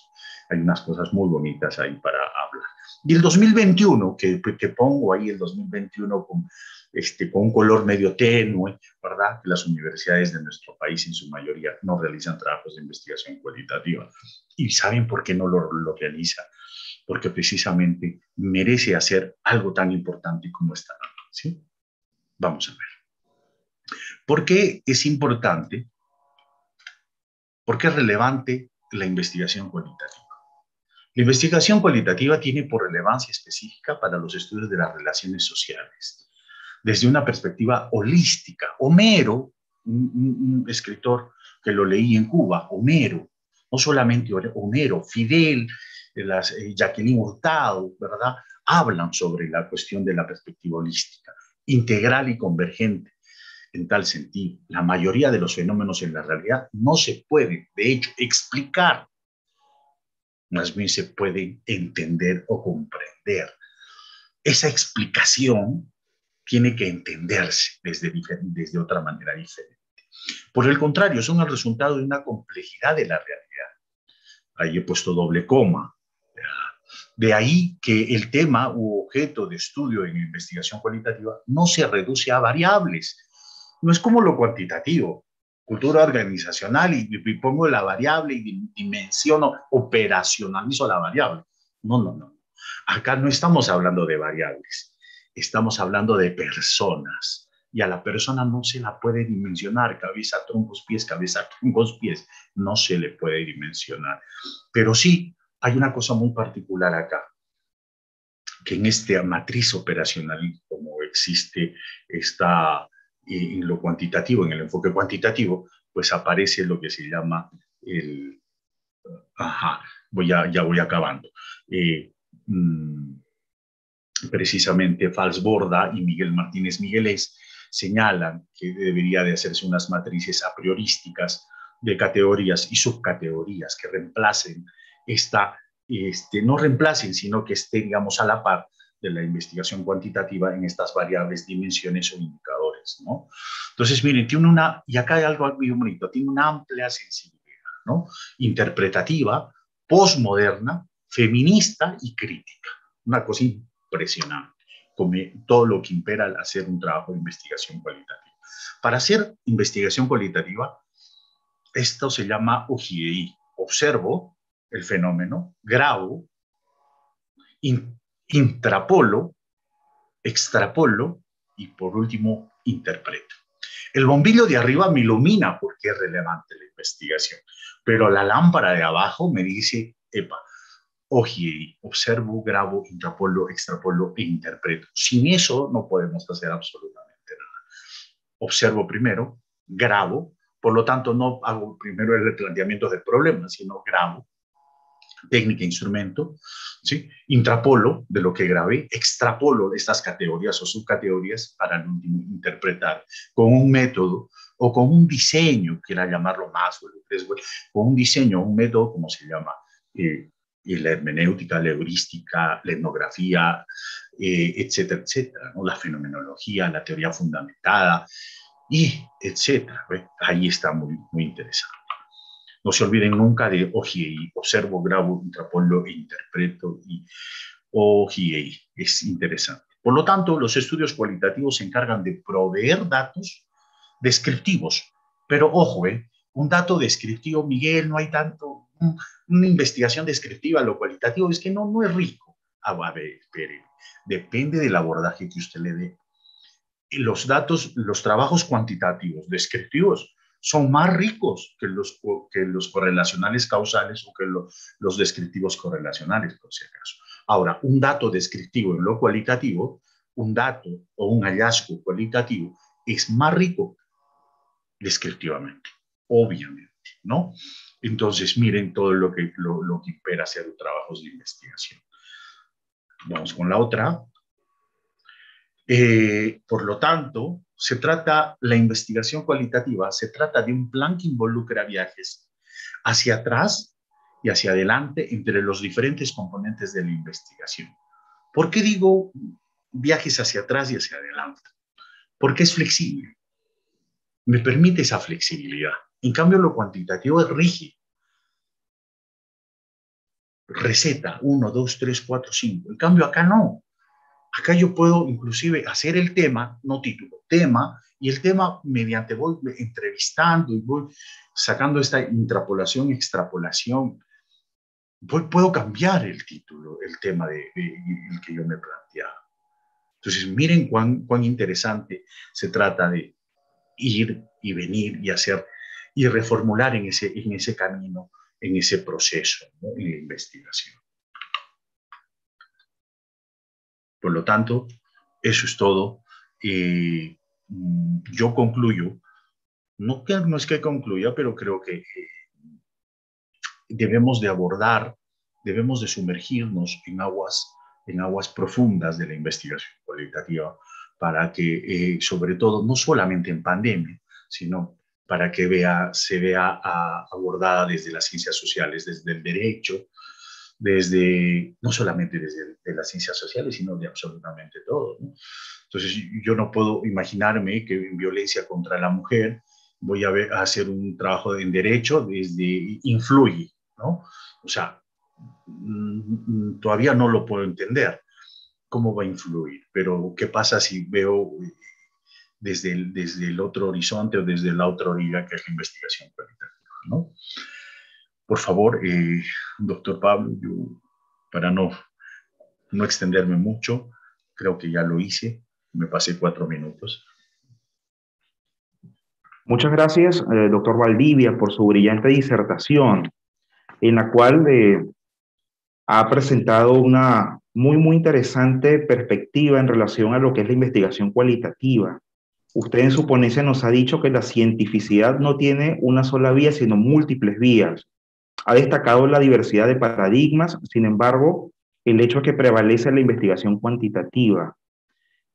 Speaker 2: hay unas cosas muy bonitas ahí para hablar. Y el 2021, que, que pongo ahí el 2021 con, este, con un color medio tenue, ¿verdad? Las universidades de nuestro país en su mayoría no realizan trabajos de investigación cualitativa. ¿Y saben por qué no lo, lo realiza? Porque precisamente merece hacer algo tan importante como esta, ¿sí? Vamos a ver. ¿Por qué es importante? ¿Por qué es relevante la investigación cualitativa? La investigación cualitativa tiene por relevancia específica para los estudios de las relaciones sociales, desde una perspectiva holística. Homero, un, escritor que lo leí en Cuba, Homero, no solamente Homero, Fidel, las, eh, Jacqueline Hurtado, ¿verdad? Hablan sobre la cuestión de la perspectiva holística integral y convergente. En tal sentido, la mayoría de los fenómenos en la realidad no se pueden, de hecho, explicar, más bien se pueden entender o comprender. Esa explicación tiene que entenderse desde, desde otra manera diferente. Por el contrario, son el resultado de una complejidad de la realidad. Ahí he puesto doble coma, de ahí que el tema u objeto de estudio en investigación cualitativa no se reduce a variables. No es como lo cuantitativo, cultura organizacional y, pongo la variable y dimensiono, operacionalizo la variable. No, no, no. Acá no estamos hablando de variables, estamos hablando de personas. Y a la persona no se la puede dimensionar, cabeza, troncos, pies, cabeza, troncos, pies. No se le puede dimensionar. Pero sí, hay una cosa muy particular acá, que en esta matriz operacional, como existe esta, eh, en lo cuantitativo, en el enfoque cuantitativo, pues aparece lo que se llama el... Ajá, voy ya voy acabando. Eh, mm, precisamente Falsborda y Miguel Martínez Miguelés señalan que debería de hacerse unas matrices a priorísticas de categorías y subcategorías que reemplacen esta, este, no reemplacen, sino que esté, digamos, a la par de la investigación cuantitativa en estas variables, dimensiones o indicadores, ¿no? Entonces, miren, tiene una, y acá hay algo muy bonito, tiene una amplia sensibilidad, ¿no? Interpretativa, postmoderna, feminista y crítica. Una cosa impresionante, como todo lo que impera al hacer un trabajo de investigación cualitativa. Para hacer investigación cualitativa, esto se llama OGI, observo, el fenómeno, grabo, intrapolo, extrapolo y por último interpreto. El bombillo de arriba me ilumina porque es relevante la investigación, pero la lámpara de abajo me dice, epa, oye, observo, grabo, intrapolo, extrapolo e interpreto. Sin eso no podemos hacer absolutamente nada. Observo primero, grabo, por lo tanto no hago primero el replanteamiento del problema, sino grabo, técnica, instrumento, ¿sí? intrapolo de lo que grabé, extrapolo estas categorías o subcategorías para interpretar con un método o con un diseño, quiera llamarlo más, con un diseño, un método, como se llama, eh, y la hermenéutica, la heurística, la etnografía, eh, etcétera, etcétera, ¿no? la fenomenología, la teoría fundamentada, y etcétera. Ahí está muy, muy interesante. No se olviden nunca de OGI, observo, grabo, intrapolo e interpreto, y OGI, es interesante. Por lo tanto, los estudios cualitativos se encargan de proveer datos descriptivos, pero ojo, ¿eh? un dato descriptivo, Miguel, no hay tanto, una investigación descriptiva, lo cualitativo es que no, no es rico. Ah, a ver, espere, depende del abordaje que usted le dé. los datos, los trabajos cuantitativos, descriptivos, son más ricos que los, que los correlacionales causales o que los descriptivos correlacionales, por si acaso. Ahora, un dato descriptivo en lo cualitativo, un dato o un hallazgo cualitativo es más rico descriptivamente, obviamente, ¿no? Entonces, miren todo lo que, lo, que impera hacer trabajos de investigación. Vamos con la otra. Eh, por lo tanto, se trata, la investigación cualitativa, se trata de un plan que involucra viajes hacia atrás y hacia adelante entre los diferentes componentes de la investigación. ¿Por qué digo viajes hacia atrás y hacia adelante? Porque es flexible. Me permite esa flexibilidad. En cambio, lo cuantitativo es rígido. Receta, 1, 2, 3, 4, 5. En cambio, acá no. Acá yo puedo inclusive hacer el tema, no título, tema, y el tema mediante voy entrevistando y voy sacando esta intrapolación, extrapolación. Voy, puedo cambiar el título, el tema de, el que yo me planteaba. Entonces, miren cuán, cuán interesante se trata de ir y venir y hacer y reformular en ese, en ese camino, en ese proceso, en la investigación. Por lo tanto, eso es todo. y mm, yo concluyo, no, que, no es que concluya, pero creo que eh, debemos de abordar, debemos de sumergirnos en aguas, en aguas profundas de la investigación cualitativa para que, eh, sobre todo, no solamente en pandemia, sino para que se vea abordada desde las ciencias sociales, desde el derecho, desde, no solamente desde de las ciencias sociales, sino de absolutamente todo. Entonces, yo no puedo imaginarme que en violencia contra la mujer voy a, hacer un trabajo en derecho desde influye, ¿no? O sea, mm, todavía no lo puedo entender cómo va a influir, pero ¿qué pasa si veo desde el, desde el otro horizonte o desde la otra orilla que es la investigación cualitativa. ¿no? Por favor, eh, doctor Pablo, yo, para no, no extenderme mucho, creo que ya lo hice, me pasé cuatro minutos.
Speaker 1: Muchas gracias, eh, doctor Valdivia, por su brillante disertación, en la cual eh, ha presentado una muy, muy interesante perspectiva en relación a lo que es la investigación cualitativa. Usted en su ponencia nos ha dicho que la cientificidad no tiene una sola vía, sino múltiples vías. Ha destacado la diversidad de paradigmas, sin embargo, el hecho que prevalece la investigación cuantitativa.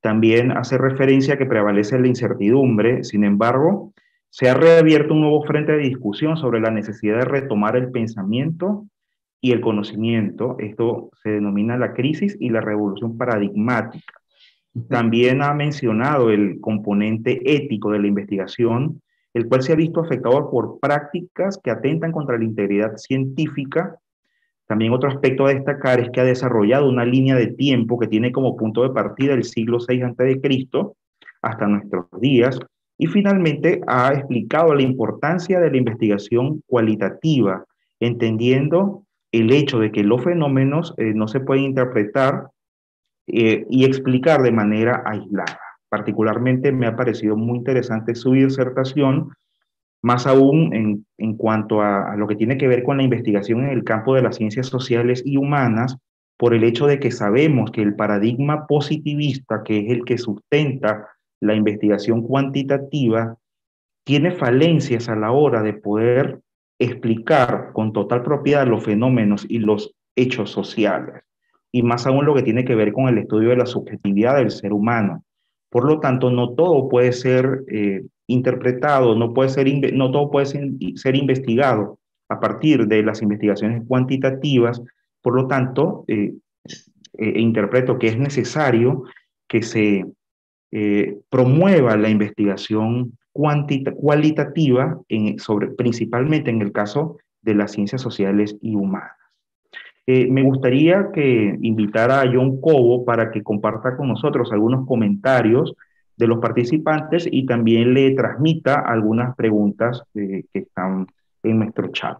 Speaker 1: También hace referencia a que prevalece la incertidumbre, sin embargo, se ha reabierto un nuevo frente de discusión sobre la necesidad de retomar el pensamiento y el conocimiento. Esto se denomina la crisis y la revolución paradigmática. También ha mencionado el componente ético de la investigación, el cual se ha visto afectado por prácticas que atentan contra la integridad científica. También otro aspecto a destacar es que ha desarrollado una línea de tiempo que tiene como punto de partida el siglo VI a.C. hasta nuestros días. Y finalmente ha explicado la importancia de la investigación cualitativa, entendiendo el hecho de que los fenómenos eh, no se pueden interpretar eh, y explicar de manera aislada. Particularmente me ha parecido muy interesante su disertación, más aún en, en cuanto a, a, lo que tiene que ver con la investigación en el campo de las ciencias sociales y humanas, por el hecho de que sabemos que el paradigma positivista, que es el que sustenta la investigación cuantitativa, tiene falencias a la hora de poder explicar con total propiedad los fenómenos y los hechos sociales y más aún lo que tiene que ver con el estudio de la subjetividad del ser humano. Por lo tanto, no todo puede ser eh, interpretado, no, puede ser, no todo puede ser, investigado a partir de las investigaciones cuantitativas, Por lo tanto, eh, eh, interpreto que es necesario que se promueva la investigación cualitativa sobre, principalmente en el caso de las ciencias sociales y humanas. Me gustaría que invitara a John Cobo para que comparta con nosotros algunos comentarios de los participantes y también le transmita algunas preguntas que están en nuestro chat.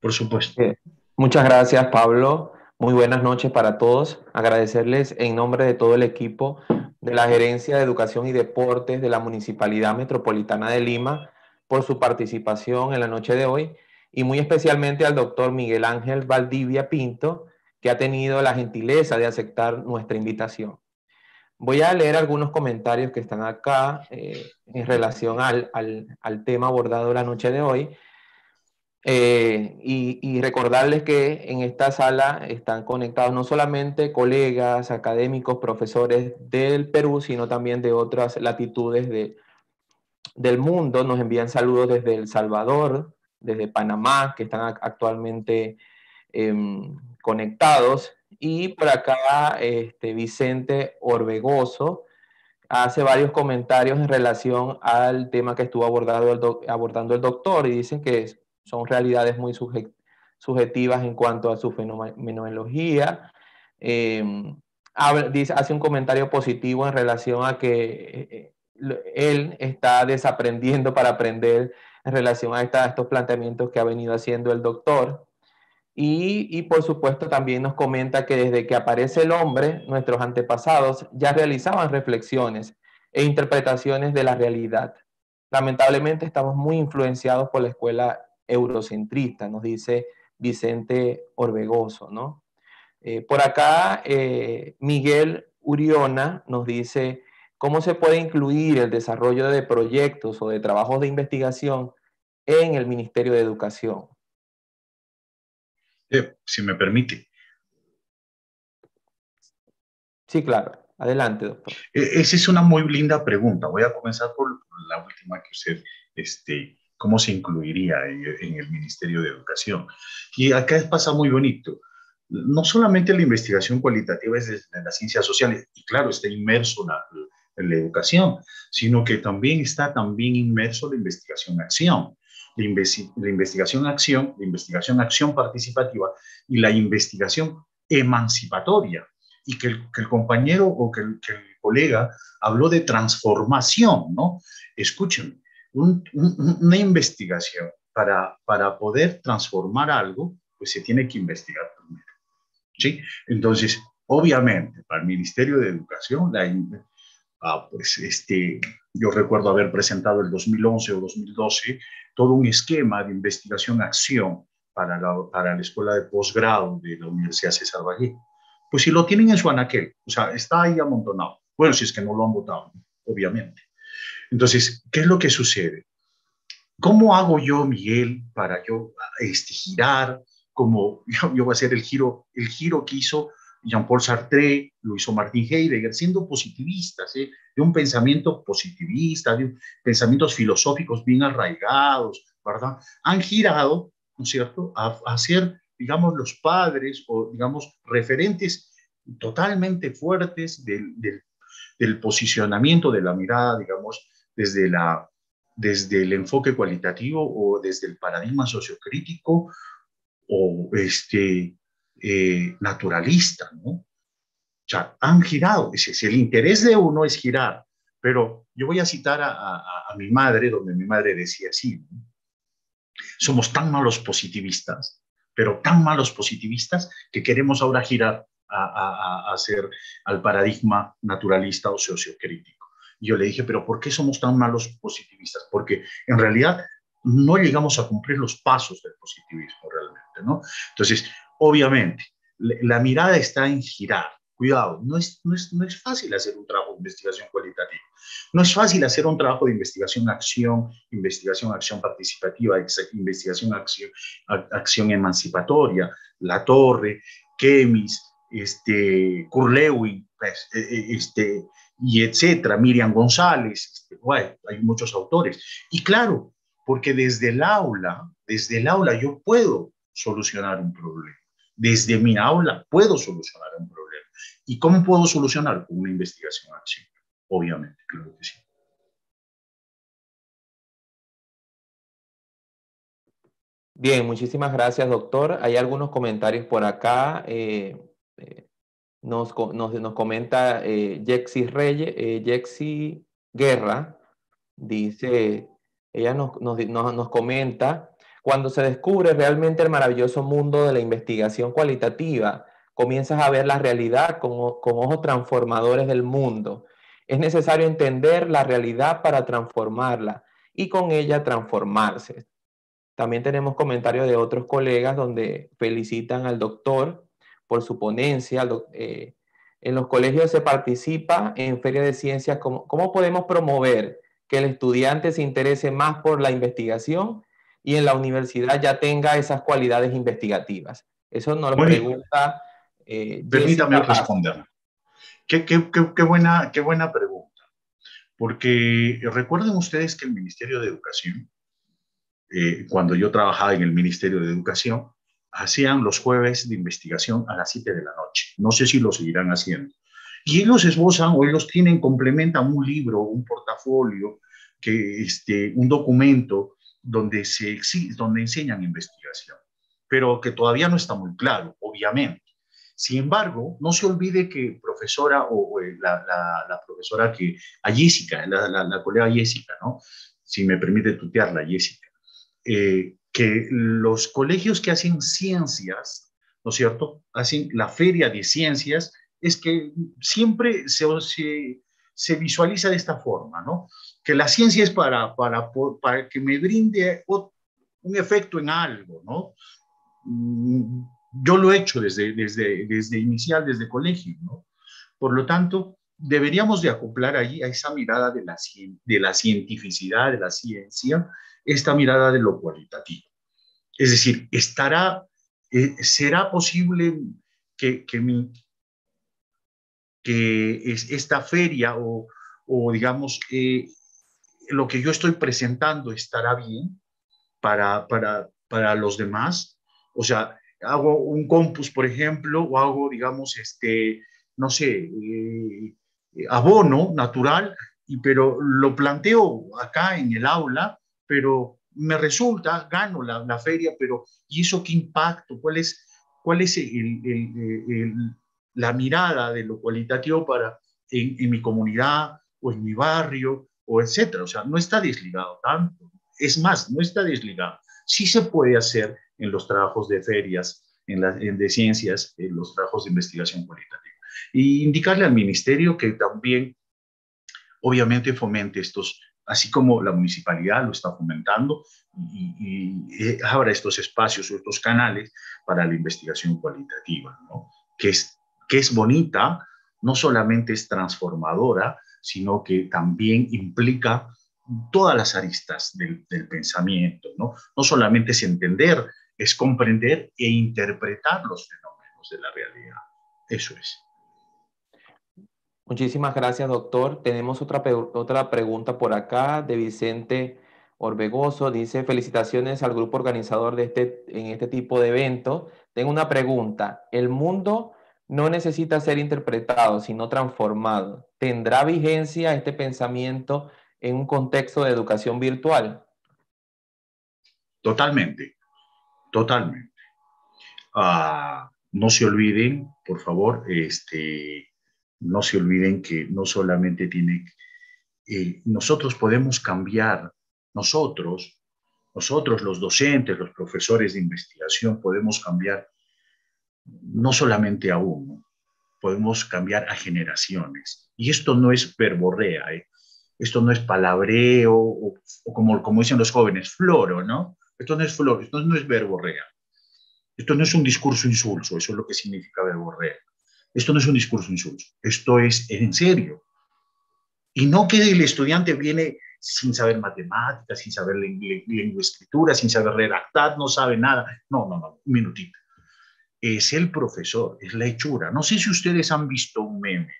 Speaker 2: Por supuesto.
Speaker 3: Eh, muchas gracias, Pablo. Muy buenas noches para todos. Agradecerles en nombre de todo el equipo de la Gerencia de Educación y Deportes de la Municipalidad Metropolitana de Lima por su participación en la noche de hoy y muy especialmente al doctor Miguel Ángel Valdivia Pinto, que ha tenido la gentileza de aceptar nuestra invitación. Voy a leer algunos comentarios que están acá eh, en relación al, al, tema abordado la noche de hoy. Eh, y, y, recordarles que en esta sala están conectados no solamente colegas, académicos, profesores del Perú, sino también de otras latitudes de, del mundo. Nos envían saludos desde El Salvador, desde Panamá, que están actualmente em, conectados. Y por acá, este, Vicente Orbegoso hace varios comentarios en relación al tema que estuvo abordado abordando el doctor y dicen que son realidades muy subjetivas en cuanto a su fenomenología. Em, dice, hace un comentario positivo en relación a que eh, él está desaprendiendo para aprender en relación a, estos planteamientos que ha venido haciendo el doctor. Y, por supuesto también nos comenta que desde que aparece el hombre, nuestros antepasados ya realizaban reflexiones e interpretaciones de la realidad. Lamentablemente estamos muy influenciados por la escuela eurocentrista, nos dice Vicente Orbegoso, ¿no? Eh, por acá, eh, Miguel Uriona nos dice, ¿cómo se puede incluir el desarrollo de proyectos o de trabajos de investigación en el Ministerio de Educación?
Speaker 2: Eh, si me permite.
Speaker 3: Sí, claro. Adelante, doctor.
Speaker 2: E, esa es una muy linda pregunta. Voy a comenzar por la última que usted, este, ¿cómo se incluiría en, el Ministerio de Educación? Y acá pasa muy bonito. No solamente la investigación cualitativa es de, las ciencias sociales, y claro, está inmerso en la, educación, sino que también está también inmerso la investigación-acción la, investigación-acción, la investigación-acción participativa y la investigación emancipatoria. Y que el, compañero o que el, colega habló de transformación, ¿no? Escúchenme, una investigación para, para poder transformar algo, pues se tiene que investigar primero. ¿Sí? Entonces, obviamente, para el Ministerio de Educación, la, ah, pues este, yo recuerdo haber presentado el 2011 o 2012 todo un esquema de investigación-acción para la, para la escuela de posgrado de la Universidad César Vallejo. Pues si lo tienen en su anaquel, o sea, está ahí amontonado. Bueno, si es que no lo han votado, obviamente. Entonces, ¿qué es lo que sucede? ¿Cómo hago yo, Miguel, para yo este, girar? Como yo, yo voy a hacer el giro, el giro que hizo Jean-Paul Sartre, lo hizo Heidegger, siendo positivistas, ¿eh? de un pensamiento positivista, de pensamientos filosóficos bien arraigados, ¿verdad? Han girado, ¿no es cierto?, a, a ser, digamos, los padres o, digamos, referentes totalmente fuertes del posicionamiento de la mirada, digamos, desde, la, desde el enfoque cualitativo o desde el paradigma sociocrítico o este, eh, naturalista, ¿no? O sea, han girado. Si, el interés de uno es girar, pero yo voy a citar a, mi madre, donde mi madre decía así, somos tan malos positivistas, pero tan malos positivistas que queremos ahora girar a, hacer al paradigma naturalista o sociocrítico. Y yo le dije, pero ¿por qué somos tan malos positivistas? Porque en realidad no llegamos a cumplir los pasos del positivismo realmente, ¿no? Entonces, Obviamente, la mirada está en girar. Cuidado, no es, no, es, no es fácil hacer un trabajo de investigación cualitativa. No es fácil hacer un trabajo de investigación-acción, investigación-acción participativa, investigación-acción acción emancipatoria. La Torre, Kemis, este, Kurlewin, pues, e, e, este, y etcétera, Miriam González, este, hay muchos autores. Y claro, porque desde el aula, desde el aula yo puedo solucionar un problema Desde mi aula puedo solucionar un problema. ¿Y cómo puedo solucionar? Con una investigación acción, obviamente, claro que sí.
Speaker 3: Bien, muchísimas gracias, doctor. Hay algunos comentarios por acá. Eh, eh, nos, comenta eh, Jexi Reyes, eh, Jexi Guerra, dice, ella nos, nos, comenta, cuando se descubre realmente el maravilloso mundo de la investigación cualitativa, comienzas a ver la realidad con, con ojos transformadores del mundo. Es necesario entender la realidad para transformarla y con ella transformarse. También tenemos comentarios de otros colegas donde felicitan al doctor por su ponencia. Eh, en los colegios se participa en Feria de Ciencias. ¿Cómo, ¿Cómo podemos promover que el estudiante se interese más por la investigación y en la universidad ya tenga esas cualidades investigativas? Eso nos lo pregunta.
Speaker 2: Eh, Permítame responder. Qué, qué, qué, buena, qué buena pregunta. Porque recuerden ustedes que el Ministerio de Educación eh, cuando yo trabajaba en el Ministerio de Educación, hacían los jueves de investigación a las 7 de la noche. No sé si lo seguirán haciendo. Y ellos esbozan o ellos tienen, complementan un libro, un portafolio, que, este, un documento donde, se, donde enseñan investigación, pero que todavía no está muy claro, obviamente. Sin embargo, no se olvide que profesora o, eh, la, la, profesora que, a Jessica, la, la, colega Jessica, ¿no? Si me permite tutearla, Jessica eh, que los colegios que hacen ciencias, ¿no es cierto? Hacen la feria de ciencias, es que siempre se, se, visualiza de esta forma, ¿no? Que la ciencia es para, para, para que me brinde un efecto en algo, ¿no? Mm, yo lo he hecho desde, desde, desde inicial, desde colegio, ¿no? Por lo tanto, deberíamos de acoplar ahí a esa mirada de la, de la cientificidad, de la ciencia, esta mirada de lo cualitativo. Es decir, estará, eh, será posible que, que, mi, que es, esta feria o, o digamos, eh, lo que yo estoy presentando estará bien para, para, para los demás. O sea, hago un compus, por ejemplo, o hago, digamos, este, no sé, eh, abono natural, y, pero lo planteo acá en el aula pero me resulta, gano la, feria, pero ¿y eso qué impacto? ¿Cuál es, cuál es la mirada de lo cualitativo para en, mi comunidad o en mi barrio o etcétera? O sea, no está desligado tanto. Es más, no está desligado. Sí se puede hacer en los trabajos de ferias, en, la, en de ciencias, en los trabajos de investigación cualitativa. Y indicarle al ministerio que también, obviamente, fomente estos, así como la municipalidad lo está fomentando y, y, abra estos espacios o estos canales para la investigación cualitativa, que, es, que es bonita, no solamente es transformadora, sino que también implica todas las aristas del, pensamiento, ¿no? No solamente es entender, es comprender e interpretar los fenómenos de la realidad. Eso es.
Speaker 3: Muchísimas gracias, doctor. Tenemos otra, otra pregunta por acá de Vicente Orbegoso. Dice, felicitaciones al grupo organizador de este, en este tipo de evento. Tengo una pregunta. El mundo no necesita ser interpretado, sino transformado. ¿Tendrá vigencia este pensamiento en un contexto de educación virtual?
Speaker 2: Totalmente, totalmente. Ah, no se olviden, por favor, este, no se olviden que no solamente tiene, eh, nosotros podemos cambiar, nosotros, nosotros los docentes, los profesores de investigación, podemos cambiar no solamente a uno, podemos cambiar a generaciones. Y esto no es verborrea, ¿eh? esto no es palabreo, o, como, como dicen los jóvenes, floro, ¿no? Esto no es floro, esto no es verborrea. Esto no es un discurso insulso, eso es lo que significa verborrea. Esto no es un discurso insulto, esto es en serio. Y no que el estudiante viene sin saber matemáticas, sin saber lengua escritura, sin saber redactar, no sabe nada. No, no, no, un minutito. Es el profesor, es la hechura. No sé si ustedes han visto un meme.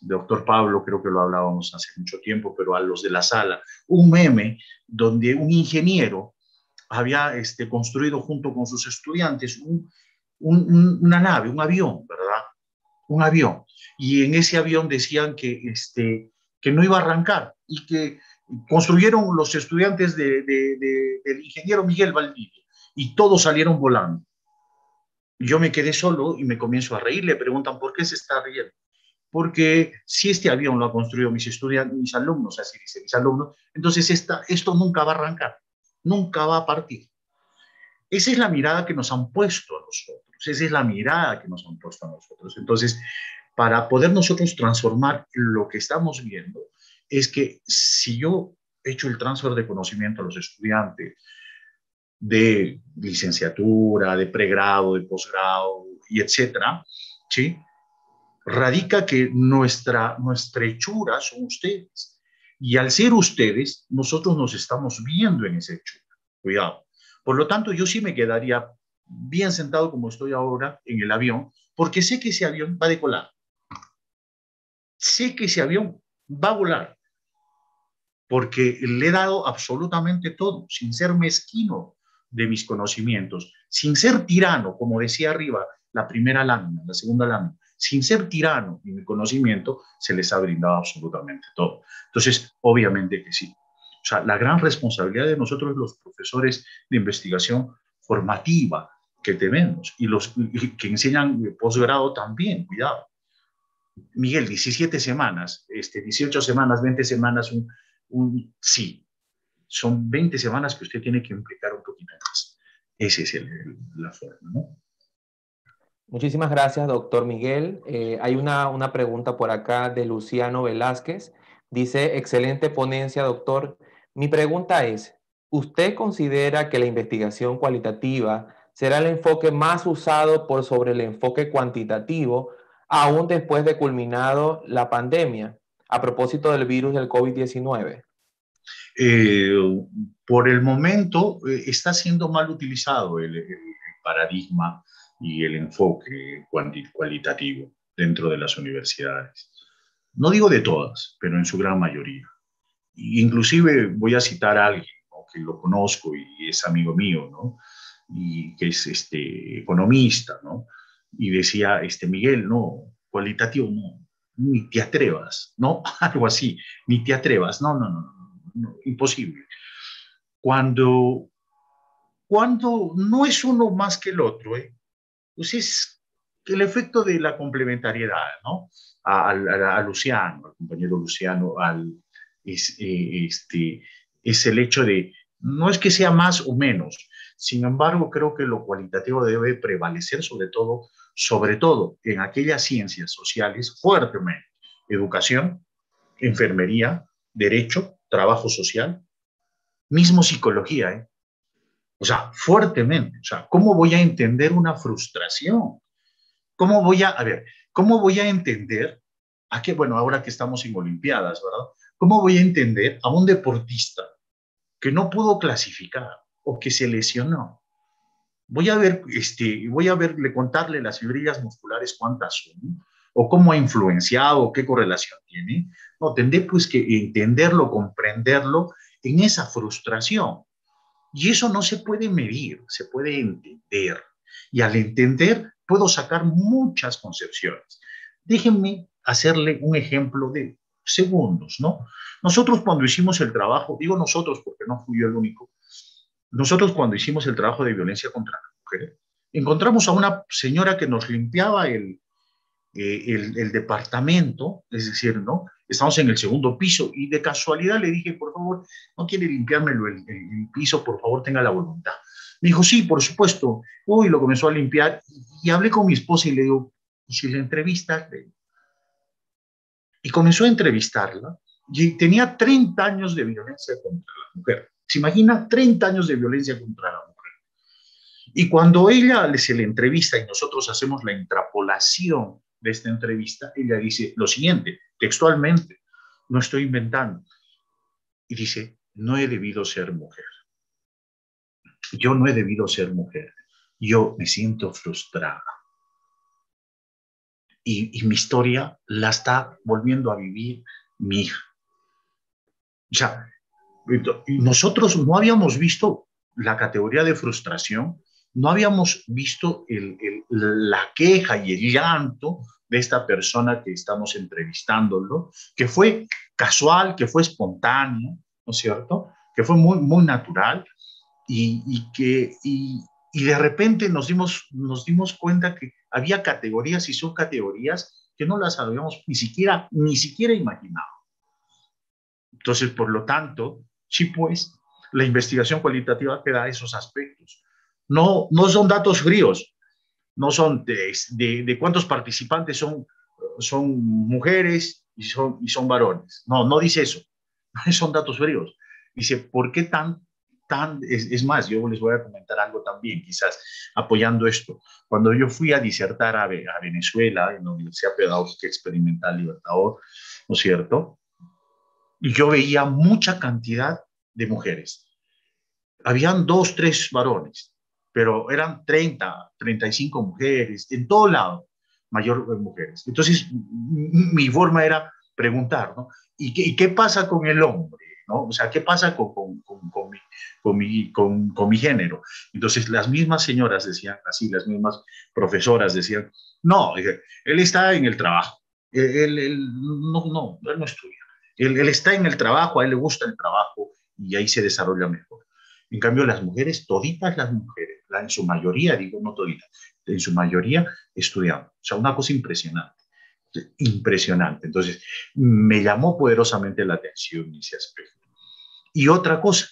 Speaker 2: Doctor Pablo, creo que lo hablábamos hace mucho tiempo, pero a los de la sala, un meme donde un ingeniero había este, construido junto con sus estudiantes un, una nave, un avión, ¿verdad? Un avión. Y en ese avión decían que, este, que no iba a arrancar y que construyeron los estudiantes de, del ingeniero Miguel Valdivia y todos salieron volando. Yo me quedé solo y me comienzo a reír. Le preguntan por qué se está riendo. Porque si este avión lo han construido mis estudiantes, mis alumnos, así dice, mis alumnos, entonces esta, esto nunca va a arrancar, nunca va a partir. Esa es la mirada que nos han puesto a nosotros, esa es la mirada que nos han puesto a nosotros. Entonces, para poder nosotros transformar lo que estamos viendo, es que si yo he hecho el transfer de conocimiento a los estudiantes de licenciatura, de pregrado, de posgrado y etcétera, ¿sí? radica que nuestra, nuestra hechura son ustedes. Y al ser ustedes, nosotros nos estamos viendo en ese hechura. Cuidado. Por lo tanto, yo sí me quedaría bien sentado como estoy ahora en el avión, porque sé que ese avión va a decolar. Sé que ese avión va a volar, porque le he dado absolutamente todo, sin ser mezquino de mis conocimientos, sin ser tirano, como decía arriba, la primera lámina, la segunda lámina, sin ser tirano en mi conocimiento, se les ha brindado absolutamente todo. Entonces, obviamente que sí. O sea, la gran responsabilidad de nosotros los profesores de investigación formativa que tenemos y los que enseñan posgrado también, cuidado. Miguel, 17 semanas, este, 18 semanas, 20 semanas, un, un sí. Son 20 semanas que usted tiene que implicar un más. Esa es la forma, ¿no?
Speaker 3: Muchísimas gracias, doctor Miguel. Eh, hay una, una pregunta por acá de Luciano Velázquez. Dice, excelente ponencia, doctor. Mi pregunta es, ¿usted considera que la investigación cualitativa será el enfoque más usado por sobre el enfoque cuantitativo aún después de culminado la pandemia, a propósito del virus del COVID-19?
Speaker 2: Eh, por el momento eh, está siendo mal utilizado el, paradigma y el enfoque cualitativo dentro de las universidades. No digo de todas, pero en su gran mayoría. Inclusive voy a citar a alguien que lo conozco y es amigo mío, ¿no? y que es este, economista, ¿no? y decía, este, Miguel, no, cualitativo no, ni te atrevas, ¿no? Algo así, ni te atrevas, no, no, no, no, imposible. Cuando, cuando no es uno más que el otro, ¿eh? pues es el efecto de la complementariedad, ¿no? A, Luciano, al compañero Luciano, al, es, eh, este, es el hecho de, no es que sea más o menos, sin embargo, creo que lo cualitativo debe prevalecer sobre todo sobre todo en aquellas ciencias sociales fuertemente. Educación, enfermería, derecho, trabajo social, mismo psicología, ¿eh? O sea, fuertemente. O sea, ¿cómo voy a entender una frustración? ¿Cómo voy a, a ver, cómo voy a entender a qué, bueno, ahora que estamos en Olimpiadas, ¿verdad? ¿Cómo voy a entender a un deportista que no pudo clasificar o que se lesionó? voy a ver, este, voy a verle, contarle las fibrillas musculares cuántas son, o cómo ha influenciado, o qué correlación tiene. No, tendré pues que entenderlo, comprenderlo en esa frustración. Y eso no se puede medir, se puede entender. Y al entender puedo sacar muchas concepciones. Déjenme hacerle un ejemplo de segundos, ¿no? Nosotros cuando hicimos el trabajo, digo nosotros porque no fui yo el único, nosotros cuando hicimos el trabajo de violencia contra la mujer, encontramos a una señora que nos limpiaba el, eh, el, departamento, es decir, ¿no? Estamos en el segundo piso y de casualidad le dije, por favor, ¿no quiere limpiármelo el, el, piso? Por favor, tenga la voluntad. Me dijo, sí, por supuesto. Uy, lo comenzó a limpiar y, hablé con mi esposa y le digo, ¿y si la entrevista? Y comenzó a entrevistarla y tenía 30 años de violencia contra la mujer. ¿Se imagina 30 años de violencia contra la mujer? Y cuando ella se le entrevista y nosotros hacemos la intrapolación de esta entrevista, ella dice lo siguiente, textualmente, no estoy inventando. Y dice, no he debido ser mujer. Yo no he debido ser mujer. Yo me siento frustrada. Y, y mi historia la está volviendo a vivir mi hija. Sea, nosotros no habíamos visto la categoría de frustración no habíamos visto la queja y el llanto de esta persona que estamos entrevistándolo, que fue casual, que fue espontáneo, ¿no es cierto? Que fue muy, muy natural y, que, y, de repente nos dimos, nos dimos cuenta que había categorías y subcategorías que no las habíamos ni siquiera, ni siquiera imaginado. Entonces, por lo tanto, sí, pues, la investigación cualitativa te da esos aspectos. No, no son datos fríos, no son de, cuántos participantes son, son mujeres y son, y son varones. No, no dice eso. Son datos fríos. Dice, ¿por qué tan, tan, es, más, yo les voy a comentar algo también, quizás apoyando esto. Cuando yo fui a disertar a, a Venezuela, en la Universidad Pedagógica Experimental Libertador, ¿no es cierto? Yo veía mucha cantidad de mujeres. Habían dos, tres varones, pero eran 30, 35 mujeres, en todo lado, mayor mujeres. Entonces, mi forma era preguntar, ¿no? ¿Y qué, ¿Y qué, pasa con el hombre? ¿no? O sea, ¿qué pasa con, con, con, con mi, mi, mi, género? Entonces, las mismas señoras decían así, las mismas profesoras decían, no, él está en el trabajo, él, él no, no, él no estudia, él, él está en el trabajo, a él le gusta el trabajo y ahí se desarrolla mejor. En cambio, las mujeres, toditas las mujeres, en su mayoría, digo no toditas, en su mayoría estudiamos. O sea, una cosa impresionante, impresionante. Entonces, me llamó poderosamente la atención ese aspecto. Y otra cosa,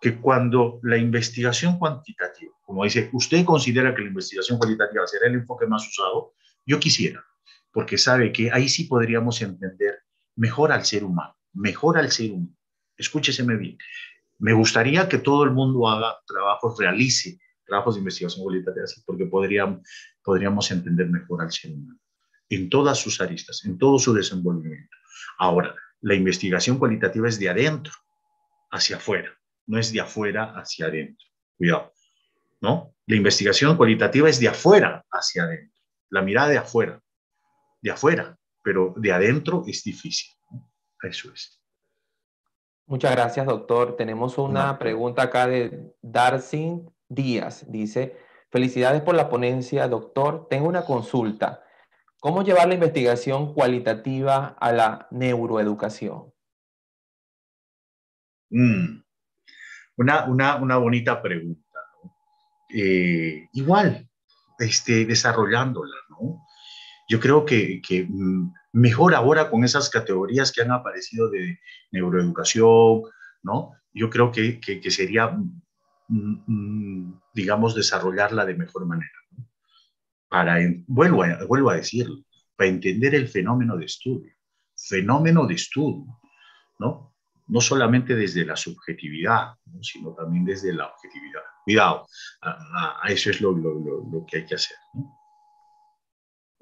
Speaker 2: que cuando la investigación cuantitativa, como dice, usted considera que la investigación cualitativa será el enfoque más usado, yo quisiera, porque sabe que ahí sí podríamos entender mejor al ser humano, mejor al ser humano. Escúcheseme bien. Me gustaría que todo el mundo haga trabajos, realice trabajos de investigación cualitativa, porque podríamos, entender mejor al ser humano en todas sus aristas, en todo su desenvolvimiento. Ahora, la investigación cualitativa es de adentro hacia afuera, no es de afuera hacia adentro. Cuidado, ¿no? La investigación cualitativa es de afuera hacia adentro, la mirada de afuera, de afuera, pero de adentro es difícil. Eso es.
Speaker 3: Muchas gracias, doctor. Tenemos una pregunta acá de Darcy Díaz. Dice, felicidades por la ponencia, doctor. Tengo una consulta. ¿Cómo llevar la investigación cualitativa a la neuroeducación?
Speaker 2: Mm. Una, una, bonita pregunta. Eh, igual, este, desarrollándola, ¿no? Yo creo que, que mm, mejor ahora con esas categorías que han aparecido de neuroeducación, ¿no? Yo creo que, que, sería, mm, mm, digamos, desarrollarla de mejor manera. Para, vuelvo a, vuelvo a decirlo, para entender el fenómeno de estudio, fenómeno de estudio, ¿no? No solamente desde la subjetividad, sino también desde la objetividad. Cuidado, a, eso es lo, lo, lo, que hay que hacer. ¿no?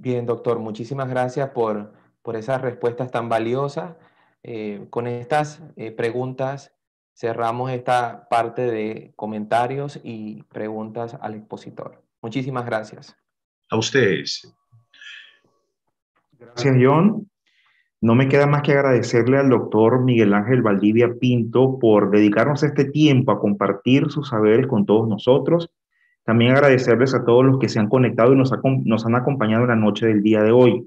Speaker 3: Bien, doctor, muchísimas gracias por, por esas respuestas tan valiosas. Eh, con estas eh, preguntas cerramos esta parte de comentarios y preguntas al expositor. Muchísimas gracias.
Speaker 2: A ustedes.
Speaker 1: Gracias, John. No me queda más que agradecerle al doctor Miguel Ángel Valdivia Pinto por dedicarnos este tiempo a compartir sus saberes con todos nosotros también agradecerles a todos los que se han conectado y nos, nos han acompañado en la noche del día de hoy.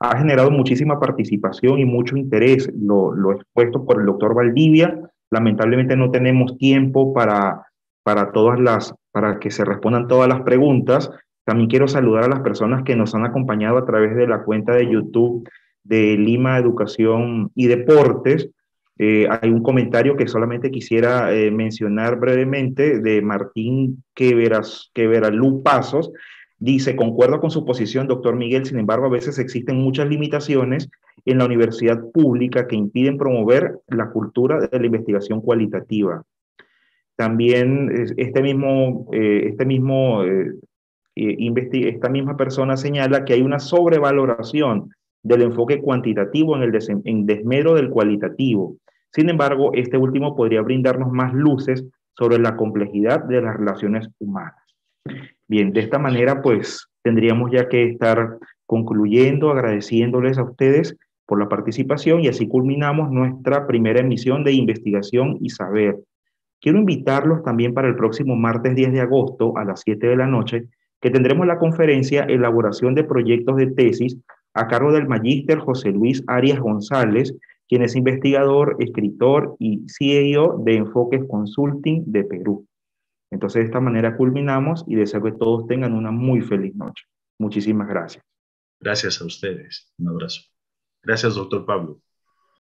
Speaker 1: Ha generado muchísima participación y mucho interés lo, lo expuesto por el doctor Valdivia. Lamentablemente no tenemos tiempo para, para, todas las, para que se respondan todas las preguntas. También quiero saludar a las personas que nos han acompañado a través de la cuenta de YouTube de Lima Educación y Deportes. Eh, hay un comentario que solamente quisiera eh, mencionar brevemente de Martín Queveras, Queveralú Pasos. Dice, concuerdo con su posición, doctor Miguel, sin embargo, a veces existen muchas limitaciones en la universidad pública que impiden promover la cultura de la investigación cualitativa. También este mismo, eh, este mismo esta misma persona señala que hay una sobrevaloración del enfoque cuantitativo en el en desmero del cualitativo. Sin embargo, este último podría brindarnos más luces sobre la complejidad de las relaciones humanas. Bien, de esta manera, pues tendríamos ya que estar concluyendo, agradeciéndoles a ustedes por la participación y así culminamos nuestra primera emisión de investigación y saber. quiero invitarlos también para el próximo martes 10 de agosto a las 7 de la noche, que tendremos la conferencia Elaboración de Proyectos de Tesis a cargo del magíster José Luis Arias González, quien es investigador, escritor y CEO de Enfoques Consulting de Perú. Entonces, de esta manera culminamos y deseo que todos tengan una muy feliz noche. Muchísimas gracias.
Speaker 2: Gracias a ustedes. Un abrazo. Gracias, doctor Pablo.